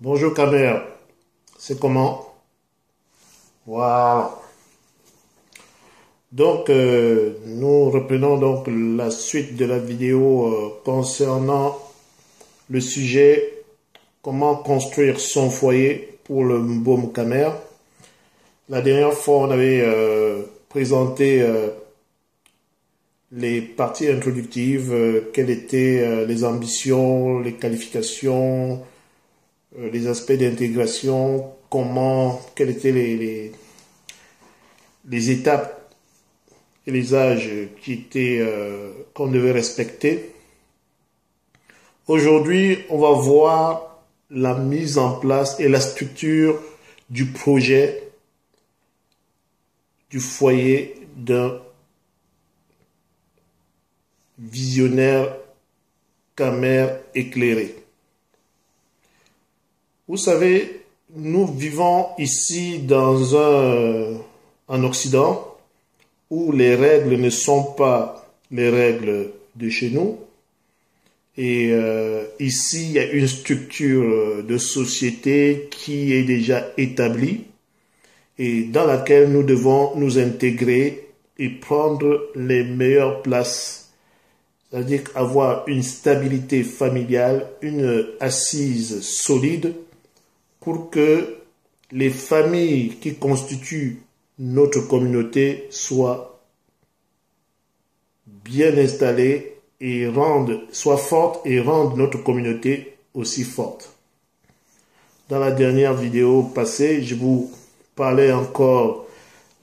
Bonjour Kamer, c'est comment? Voilà. Donc, euh, nous reprenons donc la suite de la vidéo euh, concernant le sujet comment construire son foyer pour le Mbom Kamer? La dernière fois, on avait euh, présenté les parties introductives, quelles étaient les ambitions, les qualifications, les aspects d'intégration, comment, quelles étaient les, les, les étapes les âges qui étaient euh, qu'on devait respecter. Aujourd'hui, on va voir la mise en place et la structure du projet du foyer d'un visionnaire camère éclairé. Vous savez, nous vivons ici dans un en Occident où les règles ne sont pas les règles de chez nous. Et euh, ici, il y a une structure de société qui est déjà établie et dans laquelle nous devons nous intégrer et prendre les meilleures places. C'est-à-dire avoir une stabilité familiale, une assise solide pour que les familles qui constituent notre communauté soit bien installée et rende, soit forte et rende notre communauté aussi forte. Dans la dernière vidéo passée, je vous parlais encore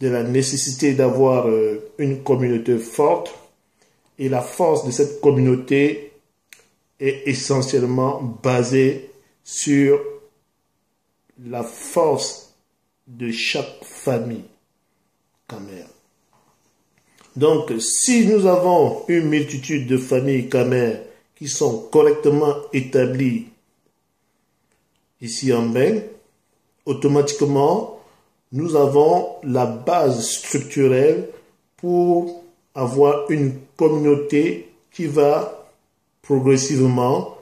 de la nécessité d'avoir euh, une communauté forte et la force de cette communauté est essentiellement basée sur la force de chaque famille. Donc, si nous avons une multitude de familles camères qui sont correctement établies ici en Bain, automatiquement, nous avons la base structurelle pour avoir une communauté qui va progressivement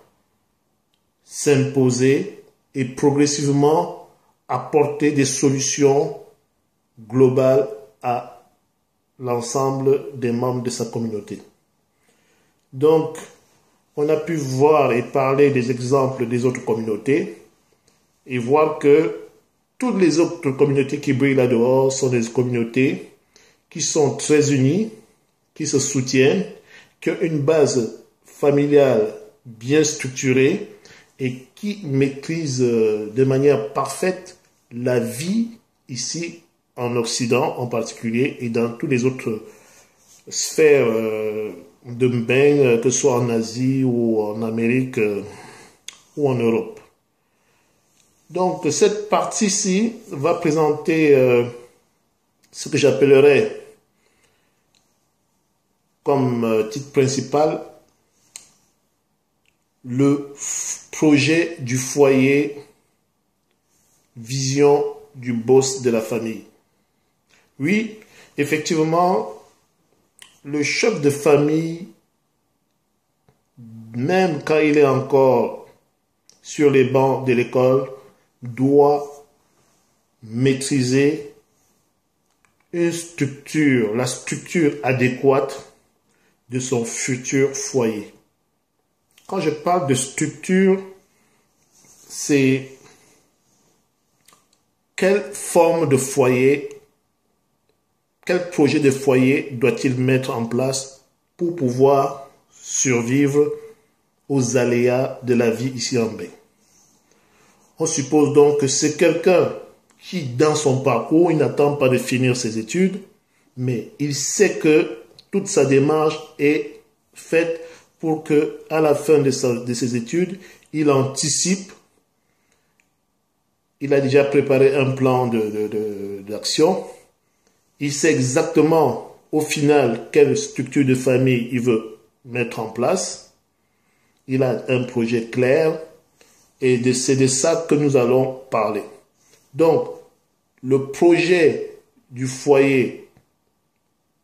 s'imposer et progressivement apporter des solutions globales à l'ensemble des membres de sa communauté. Donc, on a pu voir et parler des exemples des autres communautés et voir que toutes les autres communautés qui brillent là-dehors sont des communautés qui sont très unies, qui se soutiennent, qui ont une base familiale bien structurée et qui maîtrisent euh, de manière parfaite la vie ici en Occident en particulier et dans toutes les autres sphères euh, de bain, euh, que ce soit en Asie ou en Amérique euh, ou en Europe. Donc cette partie-ci va présenter ce que j'appellerais comme titre principal le projet du foyer, vision du boss de la famille. Oui, effectivement, le chef de famille, même quand il est encore sur les bancs de l'école, doit maîtriser une structure, la structure adéquate de son futur foyer. Quand je parle de structure, c'est quelle forme de foyer quel projet de foyer doit-il mettre en place pour pouvoir survivre aux aléas de la vie ici en bain On suppose donc que c'est quelqu'un qui, dans son parcours, il n'attend pas de finir ses études, mais il sait que toute sa démarche est faite pour que, à la fin de, ses études, il anticipe, il a déjà préparé un plan d'action, il sait exactement au final quelle structure de famille il veut mettre en place. Il a un projet clair et c'est de ça que nous allons parler. Donc, le projet du foyer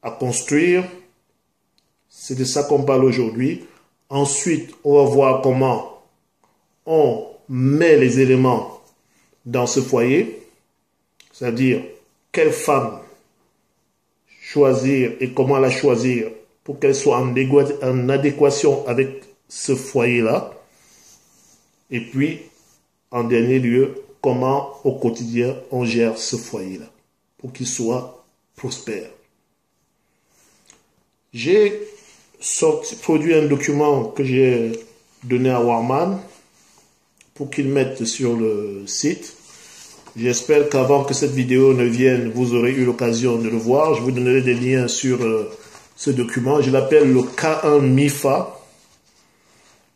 à construire, c'est de ça qu'on parle aujourd'hui. Ensuite, on va voir comment on met les éléments dans ce foyer, c'est-à-dire quelle femme choisir et comment la choisir pour qu'elle soit en adéquation avec ce foyer-là. Et puis, en dernier lieu, comment au quotidien on gère ce foyer-là pour qu'il soit prospère. J'ai produit un document que j'ai donné à Warman pour qu'il mette sur le site. J'espère qu'avant que cette vidéo ne vienne, vous aurez eu l'occasion de le voir. Je vous donnerai des liens sur euh, ce document. Je l'appelle le K1 MIFA.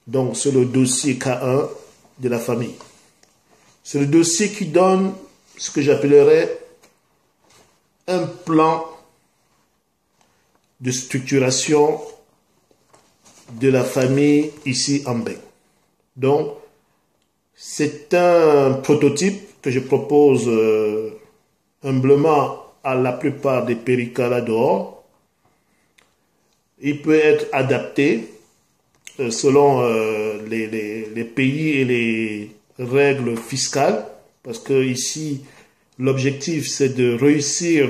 Donc, c'est le dossier K1 de la famille. C'est le dossier qui donne ce que j'appellerais un plan de structuration de la famille ici en Bain. Donc, c'est un prototype que je propose euh, humblement à la plupart des péricats là dehors. Il peut être adapté euh, selon euh, les, les, pays et les règles fiscales, parce que ici, l'objectif, c'est de réussir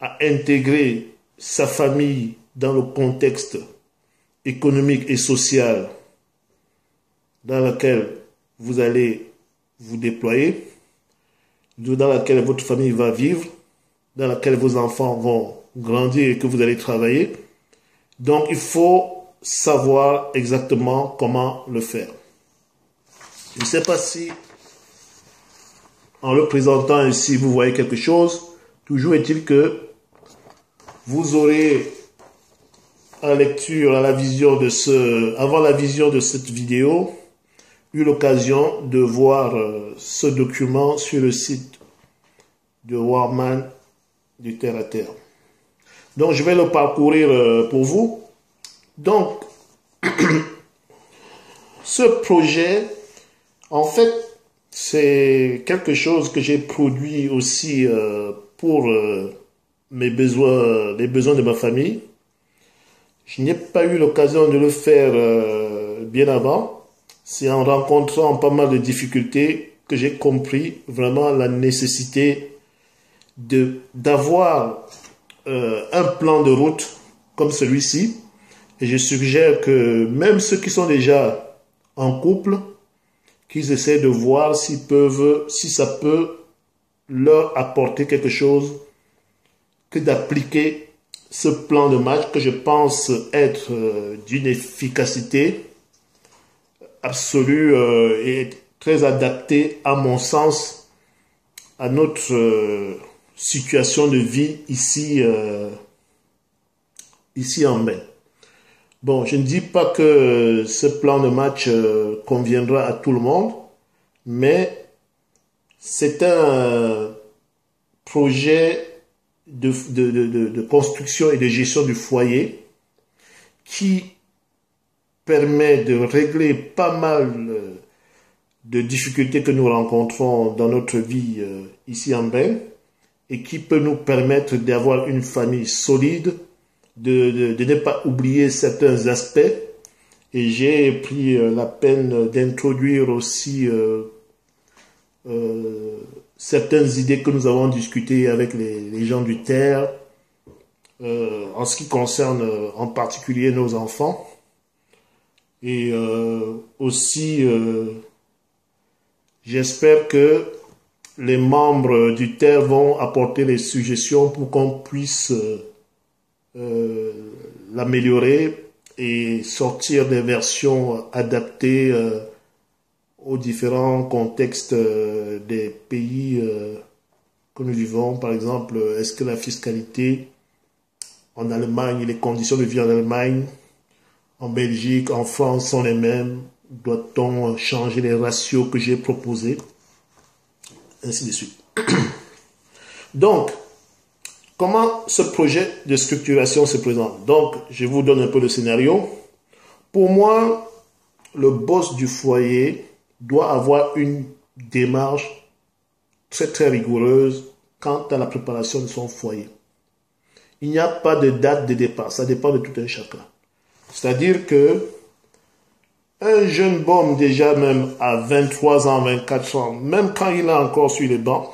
à intégrer sa famille dans le contexte économique et social dans lequel vous allez vous déployer, dans lequel votre famille va vivre, dans lequel vos enfants vont grandir et que vous allez travailler. Donc il faut savoir exactement comment le faire. Je ne sais pas si en le présentant ici vous voyez quelque chose. Toujours est-il que vous aurez lecture, à la vision de ce, avant la vision de cette vidéo, eu l'occasion de voir euh, ce document sur le site de Warman du Terre à Terre. Donc, je vais le parcourir euh, pour vous. Donc, ce projet, en fait, c'est quelque chose que j'ai produit aussi euh, pour mes besoins, les besoins de ma famille. Je n'ai pas eu l'occasion de le faire bien avant c'est en rencontrant pas mal de difficultés que j'ai compris vraiment la nécessité d'avoir euh, un plan de route comme celui-ci. Et je suggère que même ceux qui sont déjà en couple, qu'ils essaient de voir s'ils peuvent, si ça peut leur apporter quelque chose que d'appliquer ce plan de match que je pense être euh, d'une efficacité absolu euh, et très adapté, à mon sens, à notre euh, situation de vie ici, ici en mai. Bon, je ne dis pas que ce plan de match conviendra à tout le monde, mais c'est un projet de, de, de, construction et de gestion du foyer qui permet de régler pas mal euh, de difficultés que nous rencontrons dans notre vie euh, ici en Bain et qui peut nous permettre d'avoir une famille solide, de, de, ne pas oublier certains aspects. Et j'ai pris euh, la peine d'introduire aussi certaines idées que nous avons discutées avec les, gens du Terre en ce qui concerne en particulier nos enfants. Et euh, aussi, euh, j'espère que les membres du TER vont apporter les suggestions pour qu'on puisse euh, l'améliorer et sortir des versions adaptées aux différents contextes des pays que nous vivons. Par exemple, est-ce que la fiscalité en Allemagne, les conditions de vie en Allemagne en Belgique, en France sont les mêmes? Doit-on changer les ratios que j'ai proposés? Ainsi de suite. Donc, comment ce projet de structuration se présente? Donc, je vous donne un peu le scénario. Pour moi, le boss du foyer doit avoir une démarche très très rigoureuse quant à la préparation de son foyer. Il n'y a pas de date de départ, ça dépend de tout un chacun. C'est-à-dire que un jeune homme déjà même à 23 ans, 24 ans, même quand il est encore sur les bancs,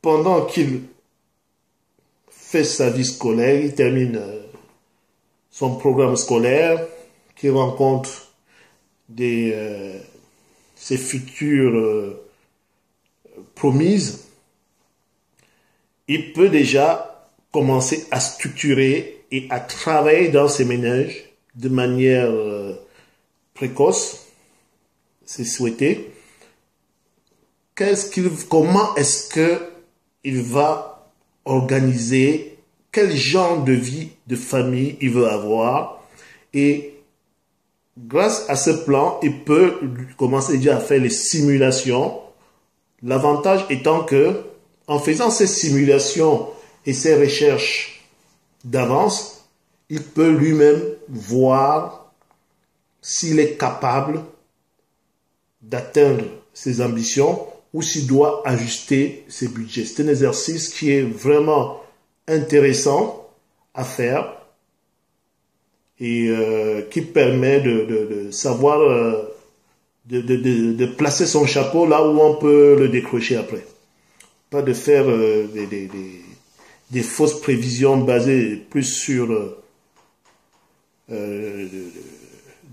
pendant qu'il fait sa vie scolaire, il termine euh, son programme scolaire, qu'il rencontre euh, ses futures euh, promises, il peut déjà commencer à structurer et à travailler dans ses ménages de manière euh, précoce, c'est souhaité. Comment est-ce que il va organiser, quel genre de vie, de famille il veut avoir, et grâce à ce plan, il peut commencer déjà à faire les simulations. L'avantage étant que, en faisant ces simulations et ces recherches d'avance, il peut lui-même voir s'il est capable d'atteindre ses ambitions ou s'il doit ajuster ses budgets. C'est un exercice qui est vraiment intéressant à faire et euh, qui permet de, savoir, euh, de, placer son chapeau là où on peut le décrocher après. Pas de faire euh, des, fausses prévisions basées plus sur euh,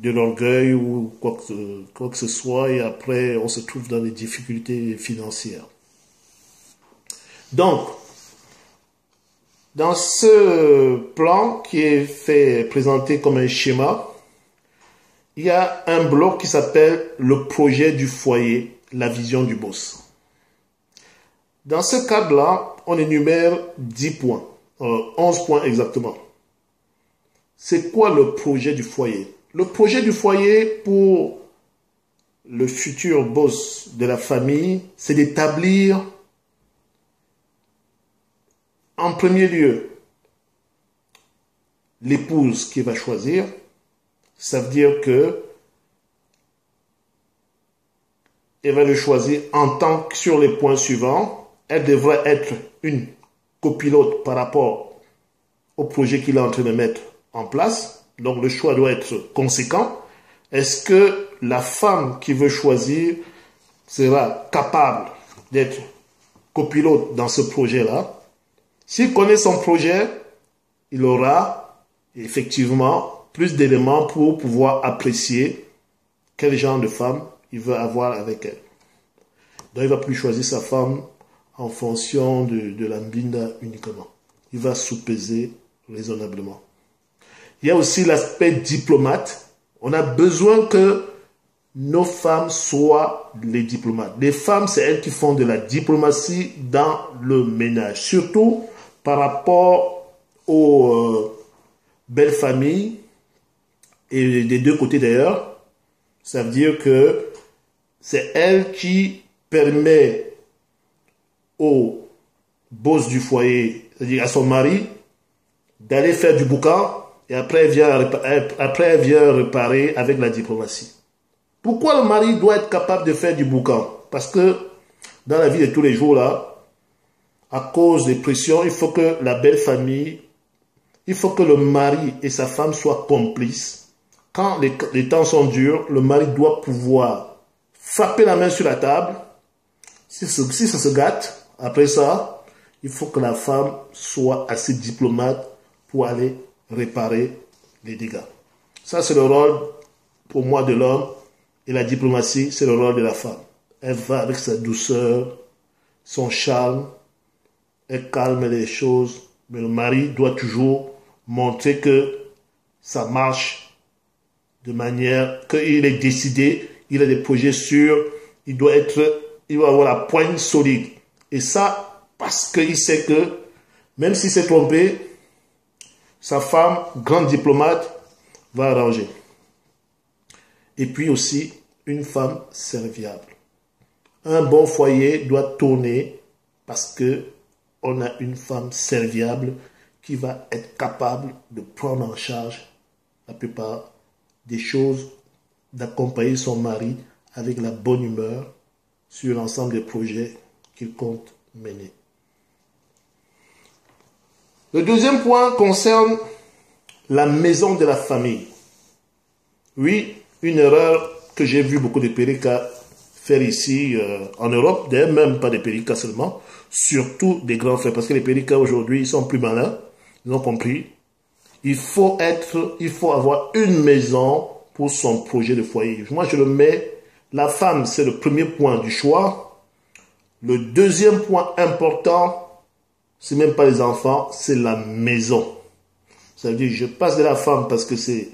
de, l'orgueil ou quoi que, quoi que ce soit, et après on se trouve dans des difficultés financières. Donc, dans ce plan qui est fait présenté comme un schéma, il y a un bloc qui s'appelle le projet du foyer, la vision du boss. Dans ce cadre-là, on énumère 10 points, 11 euh, points exactement. C'est quoi le projet du foyer? Le projet du foyer pour le futur boss de la famille, c'est d'établir en premier lieu l'épouse qu'il va choisir. Ça veut dire que elle va le choisir en tant que sur les points suivants. Elle devrait être une copilote par rapport au projet qu'il est en train de mettre en place. Donc le choix doit être conséquent. Est-ce que la femme qui veut choisir sera capable d'être copilote dans ce projet-là? S'il connaît son projet, il aura effectivement plus d'éléments pour pouvoir apprécier quel genre de femme il veut avoir avec elle. Donc il va plus choisir sa femme en fonction de, de la uniquement. Il va sous-peser raisonnablement. Il y a aussi l'aspect diplomate. On a besoin que nos femmes soient les diplomates. Les femmes, c'est elles qui font de la diplomatie dans le ménage, surtout par rapport aux euh, belles familles et des deux côtés d'ailleurs. Ça veut dire que c'est elle qui permet au boss du foyer, c'est-à-dire à son mari, d'aller faire du boucan et après elle, vient, après vient réparer avec la diplomatie. Pourquoi le mari doit être capable de faire du boucan? Parce que dans la vie de tous les jours, là, à cause des pressions, il faut que la belle famille, il faut que le mari et sa femme soient complices. Quand les, temps sont durs, le mari doit pouvoir frapper la main sur la table. Si, si ça se gâte, après ça, il faut que la femme soit assez diplomate pour aller réparer les dégâts. Ça, c'est le rôle, pour moi, de l'homme. Et la diplomatie, c'est le rôle de la femme. Elle va avec sa douceur, son charme, elle calme les choses. Mais le mari doit toujours montrer que ça marche de manière qu'il est décidé, il a des projets sûrs, il doit être, il doit avoir la poigne solide. Et ça, parce qu'il sait que, même s'il s'est trompé, sa femme, grande diplomate, va arranger. Et puis aussi, une femme serviable. Un bon foyer doit tourner parce que on a une femme serviable qui va être capable de prendre en charge la plupart des choses, d'accompagner son mari avec la bonne humeur sur l'ensemble des projets qu'il compte mener. Le deuxième point concerne la maison de la famille. Oui, une erreur que j'ai vu beaucoup de péricas faire ici euh, en Europe, même pas des péricas seulement, surtout des grands frères, parce que les péricas aujourd'hui, ils sont plus malins, ils ont compris. Il faut être, il faut avoir une maison pour son projet de foyer. Moi, je le mets, la femme, c'est le premier point du choix. Le deuxième point important, c'est même pas les enfants, c'est la maison. Ça veut dire, je passe de la femme parce que c'est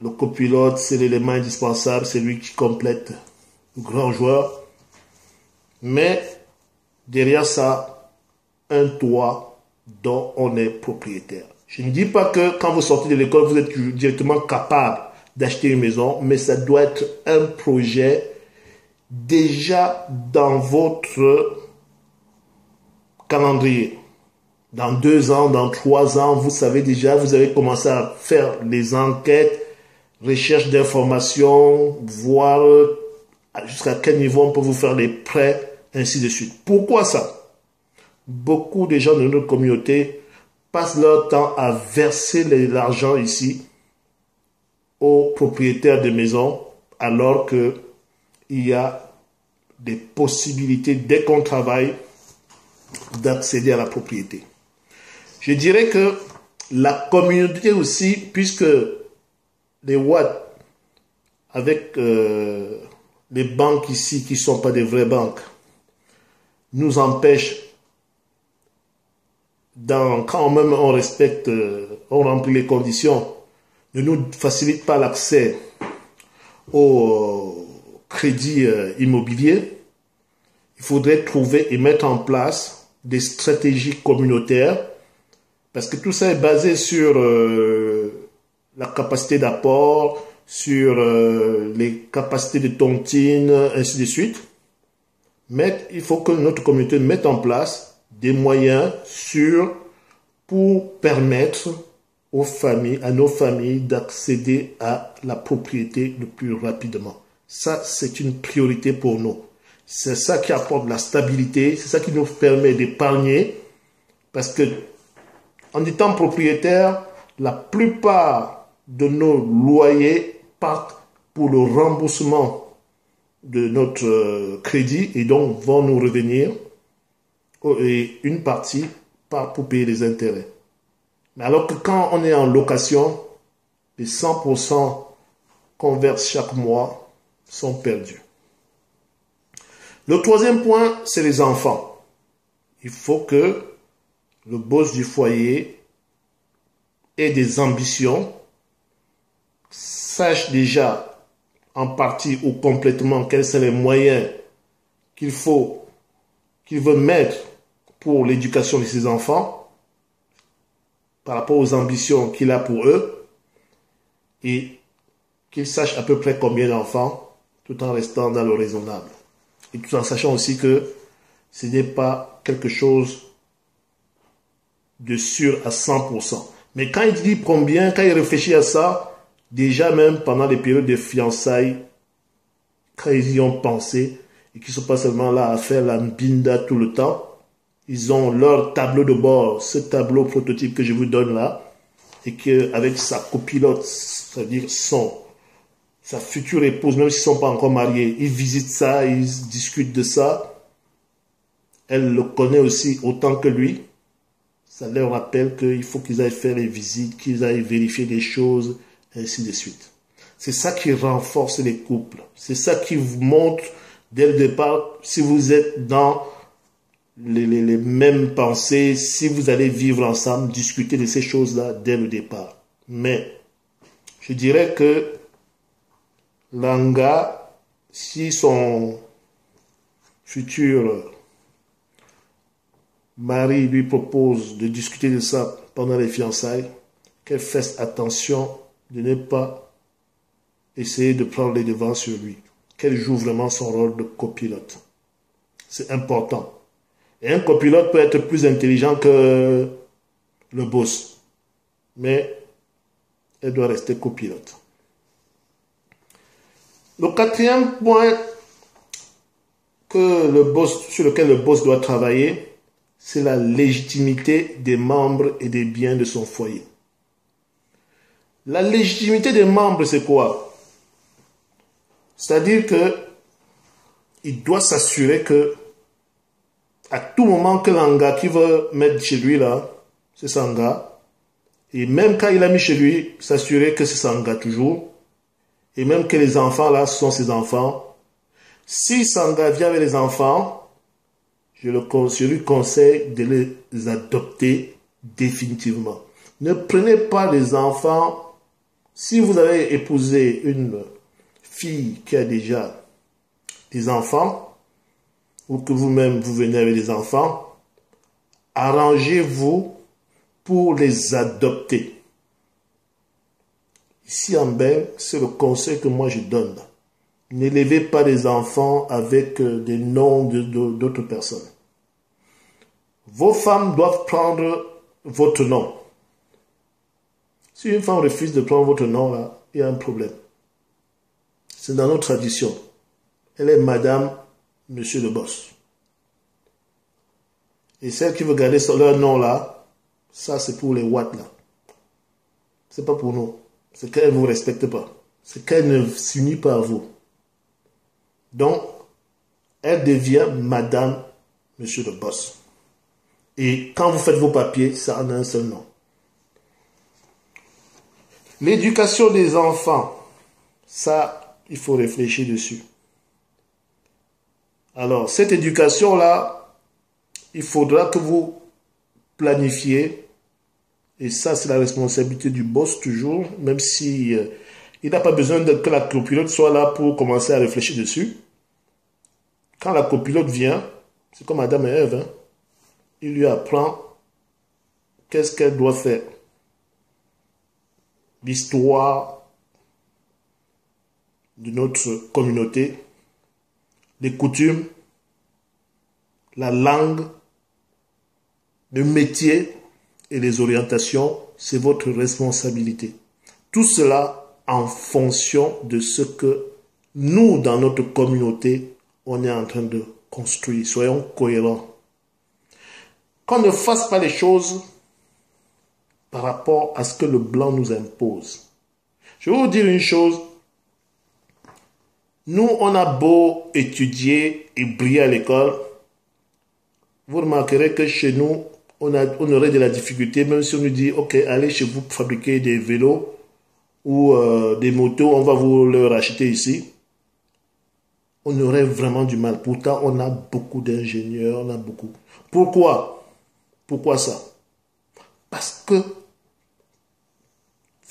le copilote, c'est l'élément indispensable, c'est lui qui complète le grand joueur. Mais derrière ça, un toit dont on est propriétaire. Je ne dis pas que quand vous sortez de l'école, vous êtes directement capable d'acheter une maison, mais ça doit être un projet déjà dans votre calendrier. Dans deux ans, dans trois ans, vous savez déjà, vous avez commencé à faire les enquêtes, recherche d'informations, voir jusqu'à quel niveau on peut vous faire les prêts, ainsi de suite. Pourquoi ça? Beaucoup de gens de notre communauté passent leur temps à verser l'argent ici aux propriétaires de maisons alors que il y a des possibilités dès qu'on travaille d'accéder à la propriété. Je dirais que la communauté aussi, puisque les Watts, avec euh, les banques ici qui ne sont pas des vraies banques, nous empêchent, dans, quand même on respecte, euh, on remplit les conditions, ne nous facilite pas l'accès au euh, crédit immobilier, il faudrait trouver et mettre en place des stratégies communautaires parce que tout ça est basé sur la capacité d'apport, sur euh, les capacités de tontine, ainsi de suite. Mais il faut que notre communauté mette en place des moyens sûrs pour permettre aux familles, à nos familles d'accéder à la propriété le plus rapidement. Ça, c'est une priorité pour nous. C'est ça qui apporte la stabilité, c'est ça qui nous permet d'épargner, parce que en étant propriétaire, la plupart de nos loyers partent pour le remboursement de notre euh, crédit et donc vont nous revenir et une partie part pour payer les intérêts. Mais alors que quand on est en location, les 100% qu'on verse chaque mois sont perdus. Le troisième point, c'est les enfants. Il faut que le boss du foyer ait des ambitions, sache déjà en partie ou complètement quels sont les moyens qu'il faut, qu'il veut mettre pour l'éducation de ses enfants par rapport aux ambitions qu'il a pour eux et qu'il sache à peu près combien d'enfants tout en restant dans le raisonnable. Et tout en sachant aussi que ce n'est pas quelque chose de sûr à 100%. Mais quand il dit combien, quand il réfléchit à ça, déjà même pendant les périodes de fiançailles, quand ils y ont pensé, et qu'ils ne sont pas seulement là à faire la binda tout le temps, ils ont leur tableau de bord, ce tableau prototype que je vous donne là, et qu'avec sa copilote, c'est-à-dire son, sa future épouse, même s'ils ne sont pas encore mariés, ils visitent ça, ils discutent de ça. Elle le connaît aussi autant que lui ça leur rappelle qu'il faut qu'ils aillent faire les visites, qu'ils aillent vérifier des choses, ainsi de suite. C'est ça qui renforce les couples. C'est ça qui vous montre dès le départ si vous êtes dans les, les mêmes pensées, si vous allez vivre ensemble, discuter de ces choses-là dès le départ. Mais je dirais que Langa, si son futur Marie lui propose de discuter de ça pendant les fiançailles, qu'elle fasse attention de ne pas essayer de prendre les devants sur lui, qu'elle joue vraiment son rôle de copilote. C'est important. Et un copilote peut être plus intelligent que le boss, mais elle doit rester copilote. Le quatrième point que le boss, sur lequel le boss doit travailler, c'est la légitimité des membres et des biens de son foyer. La légitimité des membres, c'est quoi? C'est-à-dire que il doit s'assurer que à tout moment que l'anga qui veut mettre chez lui là, c'est Sanga. Et même quand il a mis chez lui, s'assurer que c'est Sanga toujours. Et même que les enfants là sont ses enfants. Si Sanga vient avec les enfants, je, le, je lui conseille de les adopter définitivement. Ne prenez pas des enfants. Si vous avez épousé une fille qui a déjà des enfants, ou que vous-même vous venez avec des enfants, arrangez-vous pour les adopter. Ici en bain, c'est le conseil que moi je donne. N'élevez pas des enfants avec euh, des noms d'autres personnes. Vos femmes doivent prendre votre nom. Si une femme refuse de prendre votre nom, là, il y a un problème. C'est dans notre tradition. Elle est Madame, Monsieur le Boss. Et celle qui veut garder leur nom là, ça c'est pour les watts là. C'est pas pour nous. C'est qu'elle ne vous respecte pas. C'est qu'elle ne s'unit pas à vous. Donc, elle devient Madame, Monsieur le Boss. Et quand vous faites vos papiers, ça en a un seul nom. L'éducation des enfants, ça, il faut réfléchir dessus. Alors, cette éducation-là, il faudra que vous planifiez, et ça, c'est la responsabilité du boss toujours, même si euh, il n'a pas besoin que la copilote soit là pour commencer à réfléchir dessus. Quand la copilote vient, c'est comme Adam et Ève, hein, il lui apprend qu'est-ce qu'elle doit faire. L'histoire de notre communauté, les coutumes, la langue, le métier et les orientations, c'est votre responsabilité. Tout cela en fonction de ce que nous, dans notre communauté, on est en train de construire. Soyons cohérents. Qu'on ne fasse pas les choses par rapport à ce que le blanc nous impose. Je vais vous dire une chose, nous, on a beau étudier et briller à l'école, vous remarquerez que chez nous, on, a, on, aurait de la difficulté, même si on nous dit, OK, allez chez vous fabriquer des vélos ou euh, des motos, on va vous le racheter ici. On aurait vraiment du mal. Pourtant, on a beaucoup d'ingénieurs, on a beaucoup. Pourquoi? Pourquoi ça? Parce que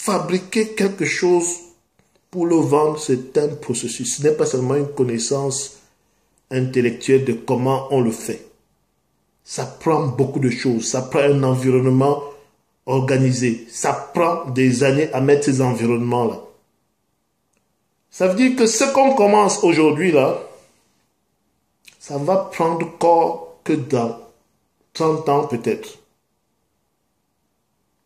fabriquer quelque chose pour le vendre, c'est un processus. Ce n'est pas seulement une connaissance intellectuelle de comment on le fait. Ça prend beaucoup de choses. Ça prend un environnement organisé. Ça prend des années à mettre ces environnements-là. Ça veut dire que ce qu'on commence aujourd'hui là, ça va prendre corps que dans 30 ans peut-être.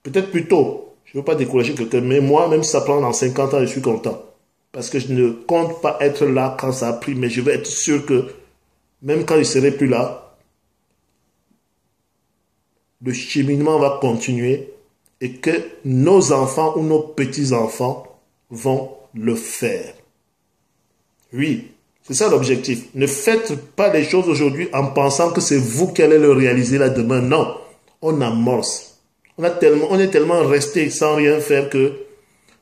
Peut-être plus tôt. Je ne veux pas décourager quelqu'un, mais moi, même si ça prend dans 50 ans, je suis content. Parce que je ne compte pas être là quand ça a pris, mais je veux être sûr que même quand je ne serai plus là, le cheminement va continuer et que nos enfants ou nos petits-enfants vont le faire. Oui, c'est ça l'objectif. Ne faites pas les choses aujourd'hui en pensant que c'est vous qui allez le réaliser là demain. Non, on amorce. On, est tellement resté sans rien faire que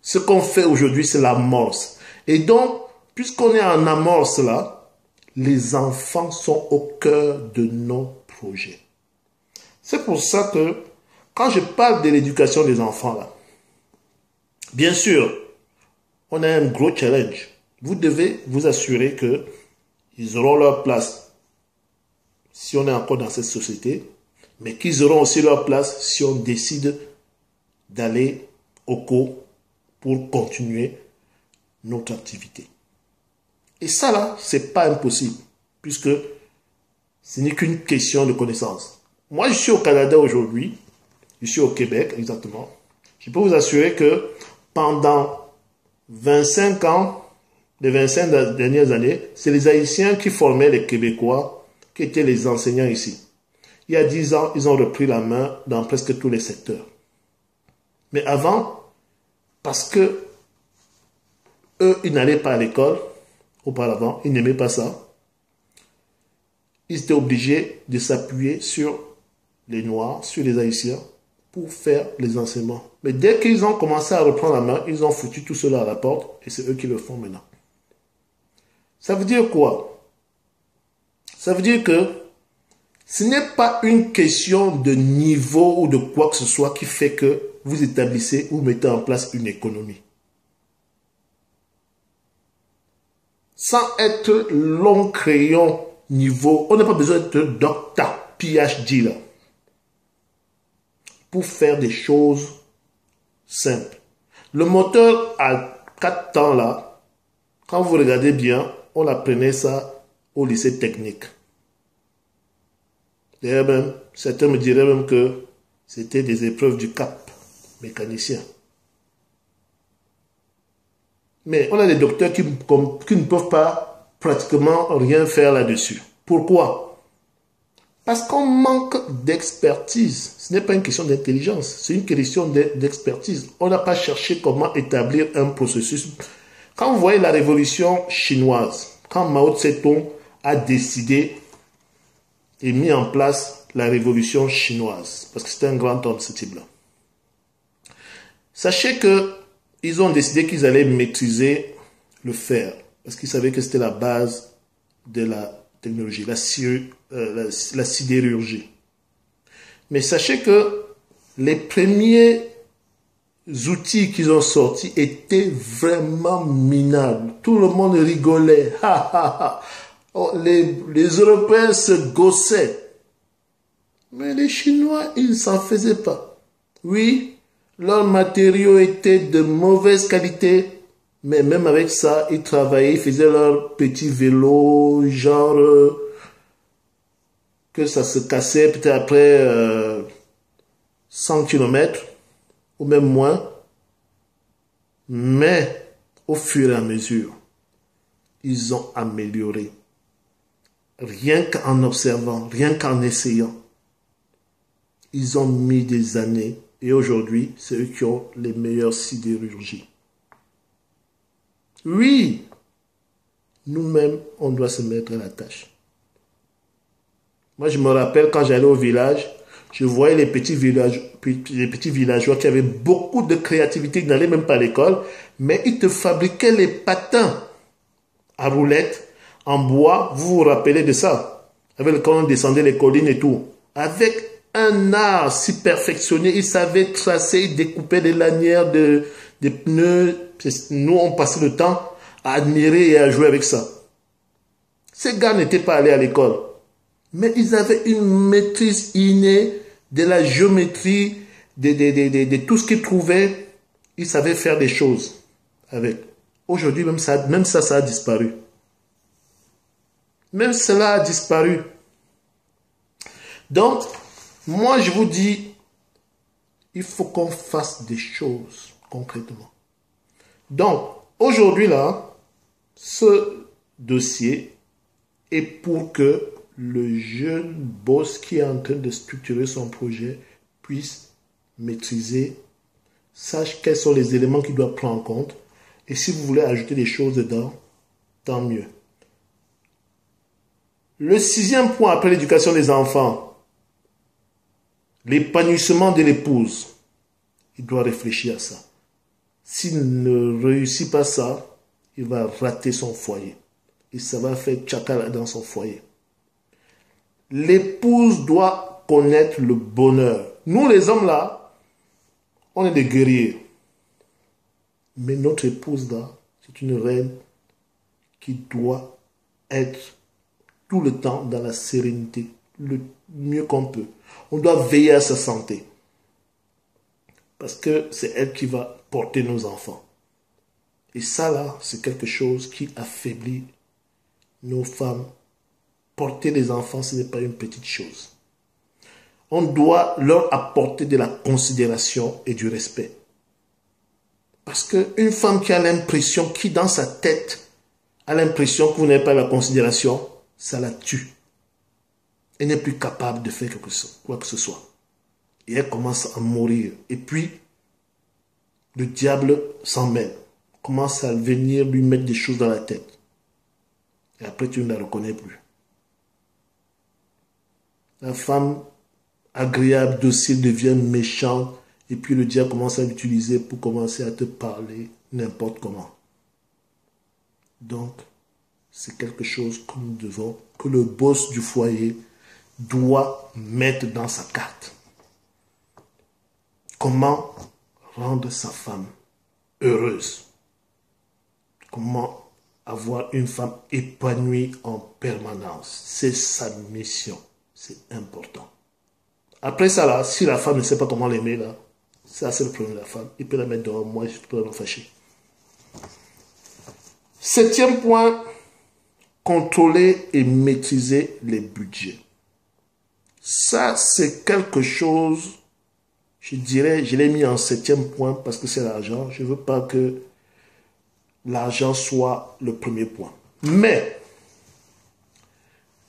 ce qu'on fait aujourd'hui, c'est l'amorce. Et donc, puisqu'on est en amorce là, les enfants sont au cœur de nos projets. C'est pour ça que quand je parle de l'éducation des enfants là, bien sûr, on a un gros challenge. Vous devez vous assurer que ils auront leur place si on est encore dans cette société mais qu'ils auront aussi leur place si on décide d'aller au cours pour continuer notre activité. Et ça là, c'est pas impossible, puisque ce n'est qu'une question de connaissance. Moi, je suis au Canada aujourd'hui, je suis au Québec exactement. Je peux vous assurer que pendant 25 ans, les 25 dernières années, c'est les Haïtiens qui formaient les Québécois, qui étaient les enseignants ici. Il y a dix ans, ils ont repris la main dans presque tous les secteurs. Mais avant, parce que eux, ils n'allaient pas à l'école auparavant, ils n'aimaient pas ça. Ils étaient obligés de s'appuyer sur les Noirs, sur les Haïtiens, pour faire les enseignements. Mais dès qu'ils ont commencé à reprendre la main, ils ont foutu tout cela à la porte et c'est eux qui le font maintenant. Ça veut dire quoi? Ça veut dire que ce n'est pas une question de niveau ou de quoi que ce soit qui fait que vous établissez ou mettez en place une économie. Sans être long crayon niveau, on n'a pas besoin de docteur PhD là pour faire des choses simples. Le moteur à quatre temps là, quand vous regardez bien, on apprenait ça au lycée technique. D'ailleurs même, certains me diraient même que c'était des épreuves du cap mécanicien. Mais on a des docteurs qui, qui ne peuvent pas pratiquement rien faire là-dessus. Pourquoi? Parce qu'on manque d'expertise. Ce n'est pas une question d'intelligence, c'est une question d'expertise. On n'a pas cherché comment établir un processus. Quand vous voyez la révolution chinoise, quand Mao Tse-tung a décidé et mis en place la révolution chinoise, parce que c'était un grand homme ce type-là. Sachez que ils ont décidé qu'ils allaient maîtriser le fer, parce qu'ils savaient que c'était la base de la technologie, la, euh, la sidérurgie. Mais sachez que les premiers outils qu'ils ont sortis étaient vraiment minables. Tout le monde rigolait. Ha, ha, ha. Oh, les, Européens se gossaient. Mais les Chinois, ils ne s'en faisaient pas. Oui, leurs matériaux étaient de mauvaise qualité, mais même avec ça, ils travaillaient, ils faisaient leurs petits vélos, genre euh, que ça se cassait peut-être après euh, 100 km ou même moins. Mais au fur et à mesure, ils ont amélioré rien qu'en observant, rien qu'en essayant. Ils ont mis des années et aujourd'hui, c'est eux qui ont les meilleures sidérurgies. Oui, nous-mêmes, on doit se mettre à la tâche. Moi, je me rappelle quand j'allais au village, je voyais les petits, villages, les petits villageois qui avaient beaucoup de créativité, qui n'allaient même pas à l'école, mais ils te fabriquaient les patins à roulettes en bois, vous vous rappelez de ça? Avec lequel on descendait les collines et tout. Avec un art si perfectionné, il savait tracer, découper des lanières de, des pneus. Nous, on passait le temps à admirer et à jouer avec ça. Ces gars n'étaient pas allés à l'école. Mais ils avaient une maîtrise innée de la géométrie, de, de, de, tout ce qu'ils trouvaient. Ils savaient faire des choses avec. Aujourd'hui, même ça, même ça, ça a disparu. Même cela a disparu. Donc, moi, je vous dis, il faut qu'on fasse des choses concrètement. Donc, aujourd'hui, là, ce dossier est pour que le jeune boss qui est en train de structurer son projet puisse maîtriser, sache quels sont les éléments qu'il doit prendre en compte. Et si vous voulez ajouter des choses dedans, tant mieux. Le sixième point après l'éducation des enfants, l'épanouissement de l'épouse. Il doit réfléchir à ça. S'il ne réussit pas ça, il va rater son foyer. Et ça va faire tchakal dans son foyer. L'épouse doit connaître le bonheur. Nous, les hommes là, on est des guerriers. Mais notre épouse là, c'est une reine qui doit être tout le temps dans la sérénité, le mieux qu'on peut. On doit veiller à sa santé. Parce que c'est elle qui va porter nos enfants. Et ça, là, c'est quelque chose qui affaiblit nos femmes. Porter les enfants, ce n'est pas une petite chose. On doit leur apporter de la considération et du respect. Parce qu'une femme qui a l'impression, qui dans sa tête a l'impression que vous n'avez pas la considération, ça la tue. Elle n'est plus capable de faire quelque chose, quoi que ce soit. Et elle commence à mourir. Et puis, le diable s'en mêle, commence à venir lui mettre des choses dans la tête. Et après, tu ne la reconnais plus. La femme agréable, docile devient méchante, et puis le diable commence à l'utiliser pour commencer à te parler n'importe comment. Donc, c'est quelque chose que nous devons, que le boss du foyer doit mettre dans sa carte. Comment rendre sa femme heureuse? Comment avoir une femme épanouie en permanence? C'est sa mission. C'est important. Après ça, si la femme ne sait pas comment l'aimer, là, ça c'est le problème de la femme. Il peut la mettre dehors, moi je peux la fâcher. Septième point, contrôler et maîtriser les budgets. Ça, c'est quelque chose, je dirais, je l'ai mis en septième point parce que c'est l'argent. Je ne veux pas que l'argent soit le premier point. Mais,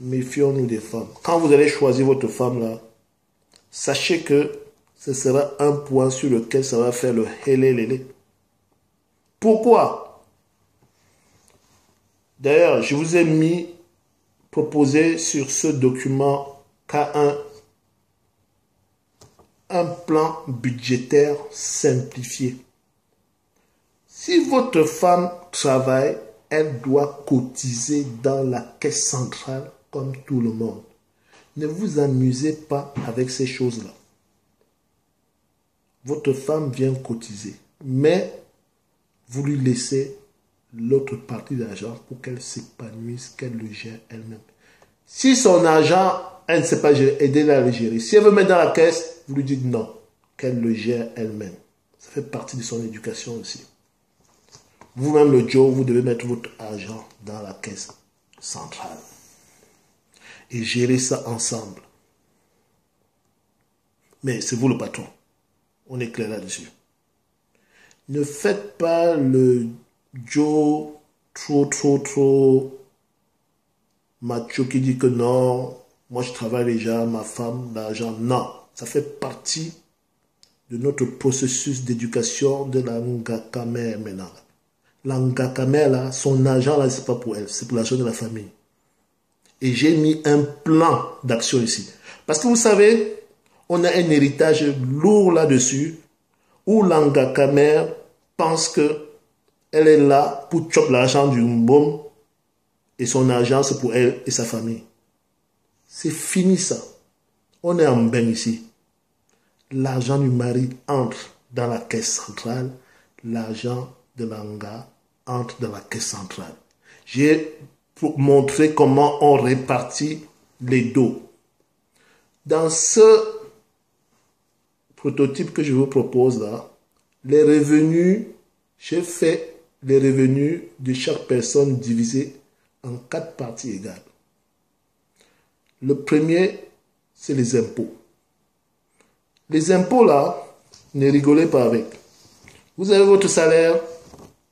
méfions-nous des femmes. Quand vous allez choisir votre femme là, sachez que ce sera un point sur lequel ça va faire le hélé Pourquoi? D'ailleurs, je vous ai mis, proposé sur ce document K1, un plan budgétaire simplifié. Si votre femme travaille, elle doit cotiser dans la caisse centrale comme tout le monde. Ne vous amusez pas avec ces choses-là. Votre femme vient cotiser, mais vous lui laissez l'autre partie d'argent pour qu'elle s'épanouisse, qu'elle le gère elle-même. Si son argent, elle ne sait pas gérer, aidez-la à le gérer. Si elle veut mettre dans la caisse, vous lui dites non, qu'elle le gère elle-même. Ça fait partie de son éducation aussi. Vous-même, le Joe, vous devez mettre votre argent dans la caisse centrale et gérer ça ensemble. Mais c'est vous le patron. On est clair là-dessus. Ne faites pas le Joe trop, trop, trop macho qui dit que non, moi je travaille déjà, ma femme, l'argent. Non, ça fait partie de notre processus d'éducation de la Ngakame maintenant. La Ngakame, là, son argent, là, c'est pas pour elle, c'est pour l'argent de la famille. Et j'ai mis un plan d'action ici. Parce que vous savez, on a un héritage lourd là-dessus, où l'Angakamer pense que elle est là pour choper l'argent du mbom et son argent c'est pour elle et sa famille. C'est fini ça. On est en bain ici. L'argent du mari entre dans la caisse centrale, l'argent de l'anga entre dans la caisse centrale. J'ai montré comment on répartit les dos. Dans ce prototype que je vous propose là, les revenus, j'ai fait les revenus de chaque personne divisés en quatre parties égales. Le premier, c'est les impôts. Les impôts, là, ne rigolez pas avec. Vous avez votre salaire,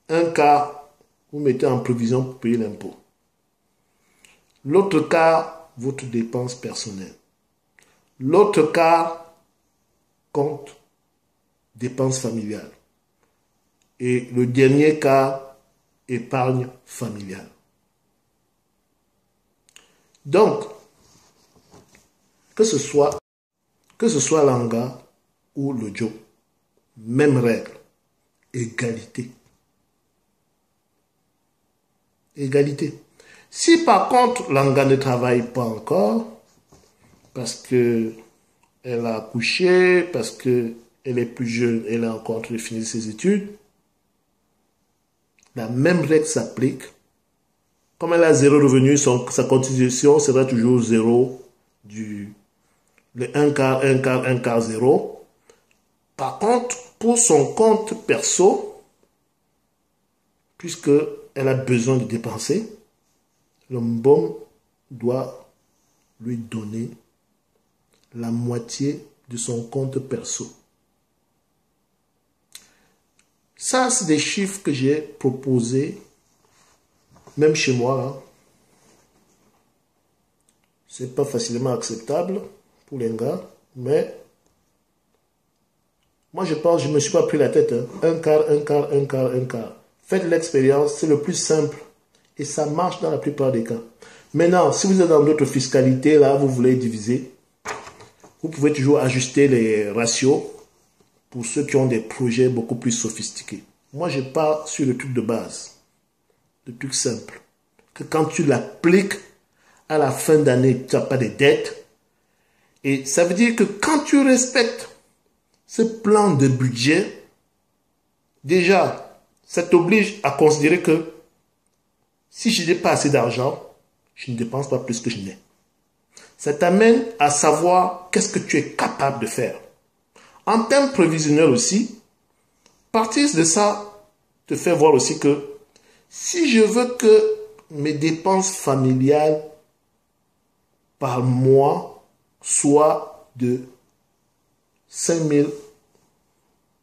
un quart, vous mettez en provision pour payer l'impôt. L'autre quart, votre dépense personnelle. L'autre quart, compte dépenses familiales. Et le dernier cas, épargne familiale. Donc, que ce soit, que l'anga ou le jo, même règle, égalité. Égalité. Si par contre l'anga ne travaille pas encore, parce que elle a accouché, parce que elle est plus jeune, elle a encore en train de finir ses études, la même règle s'applique. Comme elle a zéro revenu, sa contribution sera toujours zéro du le 1 quart, 1 quart, 1 quart, 0. Par contre, pour son compte perso, puisque elle a besoin de dépenser, le bon doit lui donner la moitié de son compte perso. Ça, c'est des chiffres que j'ai proposés, même chez moi. Hein. C'est pas facilement acceptable pour les gars, mais Moi, je pense, je ne me suis pas pris la tête. Hein. Un quart, un quart, un quart, un quart. Faites l'expérience, c'est le plus simple. Et ça marche dans la plupart des cas. Maintenant, si vous êtes dans d'autres fiscalités, là, vous voulez diviser, vous pouvez toujours ajuster les ratios pour ceux qui ont des projets beaucoup plus sophistiqués. Moi, je pars sur le truc de base, le truc simple, que quand tu l'appliques à la fin d'année, tu n'as pas de dettes. Et ça veut dire que quand tu respectes ce plan de budget, déjà, ça t'oblige à considérer que si je n'ai pas assez d'argent, je ne dépense pas plus que je n'ai. Ça t'amène à savoir qu'est-ce que tu es capable de faire. En termes prévisionnels aussi, partir de ça te fait voir aussi que si je veux que mes dépenses familiales par mois soient de 5 000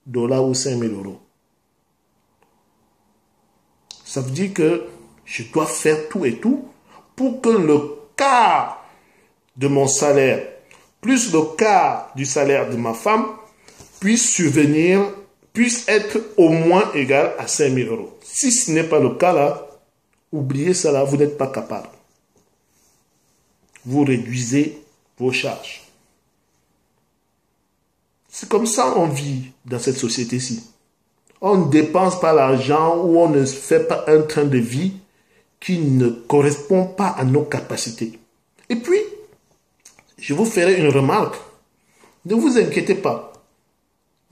dollars ou 5 000 euros, ça veut dire que je dois faire tout et tout pour que le quart de mon salaire plus le quart du salaire de ma femme puisse survenir, puisse être au moins égal à 5 000 euros. Si ce n'est pas le cas là, oubliez ça là, vous n'êtes pas capable. Vous réduisez vos charges. C'est comme ça on vit dans cette société-ci. On ne dépense pas l'argent ou on ne fait pas un train de vie qui ne correspond pas à nos capacités. Et puis, je vous ferai une remarque. Ne vous inquiétez pas.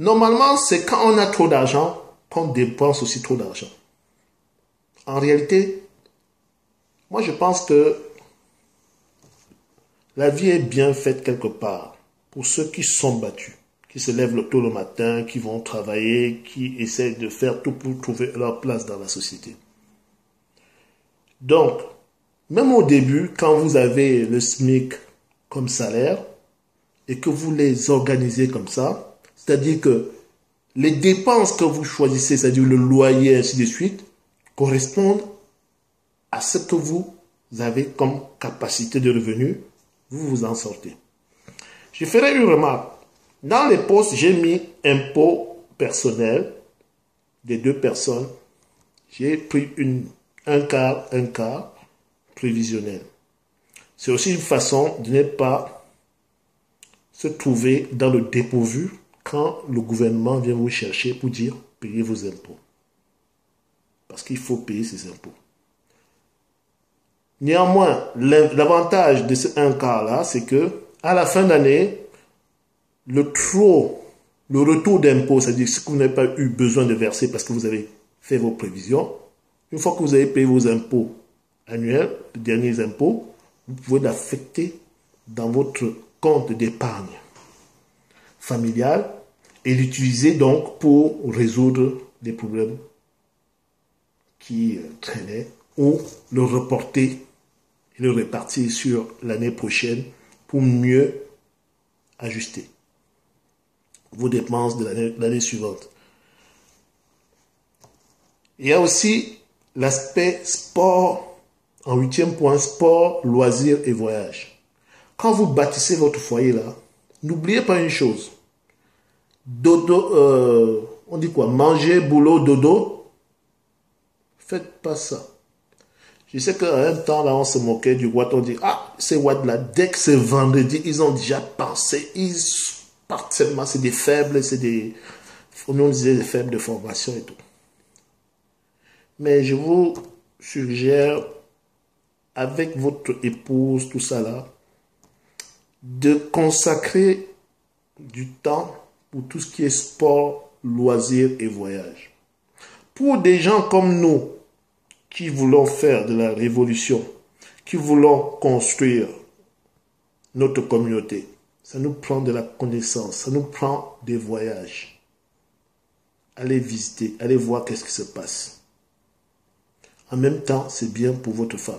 Normalement, c'est quand on a trop d'argent qu'on dépense aussi trop d'argent. En réalité, moi je pense que la vie est bien faite quelque part pour ceux qui sont battus, qui se lèvent tôt le matin, qui vont travailler, qui essaient de faire tout pour trouver leur place dans la société. Donc, même au début, quand vous avez le SMIC comme salaire et que vous les organisez comme ça, c'est-à-dire que les dépenses que vous choisissez, c'est-à-dire le loyer, ainsi de suite, correspondent à ce que vous avez comme capacité de revenu, vous vous en sortez. Je ferai une remarque. Dans les postes, j'ai mis impôt personnel des deux personnes. J'ai pris un quart, un quart prévisionnel. C'est aussi une façon de ne pas se trouver dans le dépourvu quand le gouvernement vient vous chercher pour dire payez vos impôts. Parce qu'il faut payer ses impôts. Néanmoins, l'avantage de ce un quart là, c'est que à la fin d'année, le trop, le retour d'impôt, c'est-à-dire ce que vous n'avez pas eu besoin de verser parce que vous avez fait vos prévisions, une fois que vous avez payé vos impôts annuels, les derniers impôts, vous pouvez l'affecter dans votre compte d'épargne familiale et l'utiliser donc pour résoudre les problèmes qui euh, traînaient ou le reporter et le répartir sur l'année prochaine pour mieux ajuster vos dépenses de l'année suivante. Il y a aussi l'aspect sport, en huitième point, sport, loisirs et voyage. Quand vous bâtissez votre foyer là, n'oubliez pas une chose. Dodo, euh, on dit quoi? Manger, boulot, dodo? Faites pas ça. Je sais qu'à un temps, là, on se moquait du Watt. On dit, ah, ces Watt là, dès que c'est vendredi, ils ont déjà pensé. Ils partent seulement, c'est des faibles, c'est des, on disait des faibles de formation et tout. Mais je vous suggère, avec votre épouse, tout ça là, de consacrer du temps pour tout ce qui est sport, loisirs et voyage. Pour des gens comme nous, qui voulons faire de la révolution, qui voulons construire notre communauté, ça nous prend de la connaissance, ça nous prend des voyages. Allez visiter, allez voir qu'est-ce qui se passe. En même temps, c'est bien pour votre femme.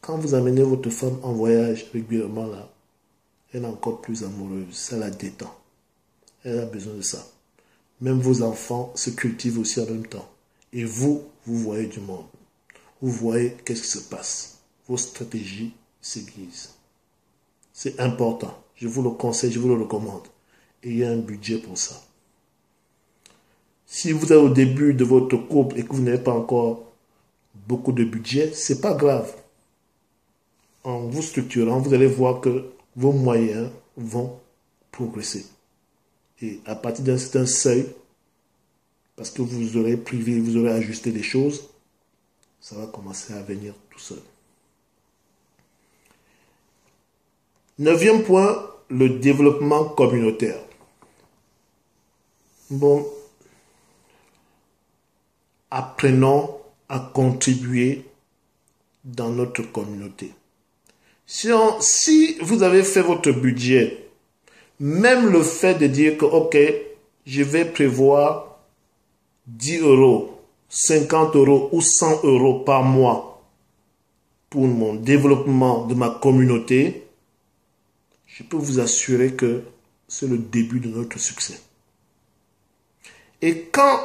Quand vous amenez votre femme en voyage régulièrement là, elle est encore plus amoureuse, ça la détend. Elle a besoin de ça. Même vos enfants se cultivent aussi en même temps. Et vous, vous voyez du monde. Vous voyez qu'est-ce qui se passe. Vos stratégies s'aiguisent. C'est important. Je vous le conseille, je vous le recommande. ayez un budget pour ça. Si vous êtes au début de votre couple et que vous n'avez pas encore beaucoup de budget, c'est pas grave. En vous structurant, vous allez voir que vos moyens vont progresser. Et à partir d'un certain seuil, parce que vous aurez privé, vous aurez ajusté les choses, ça va commencer à venir tout seul. Neuvième point, le développement communautaire. Bon, apprenons à contribuer dans notre communauté. Si, si vous avez fait votre budget, même le fait de dire que, OK, je vais prévoir 10 euros, 50 euros ou 100 euros par mois pour mon développement de ma communauté, je peux vous assurer que c'est le début de notre succès. Et quand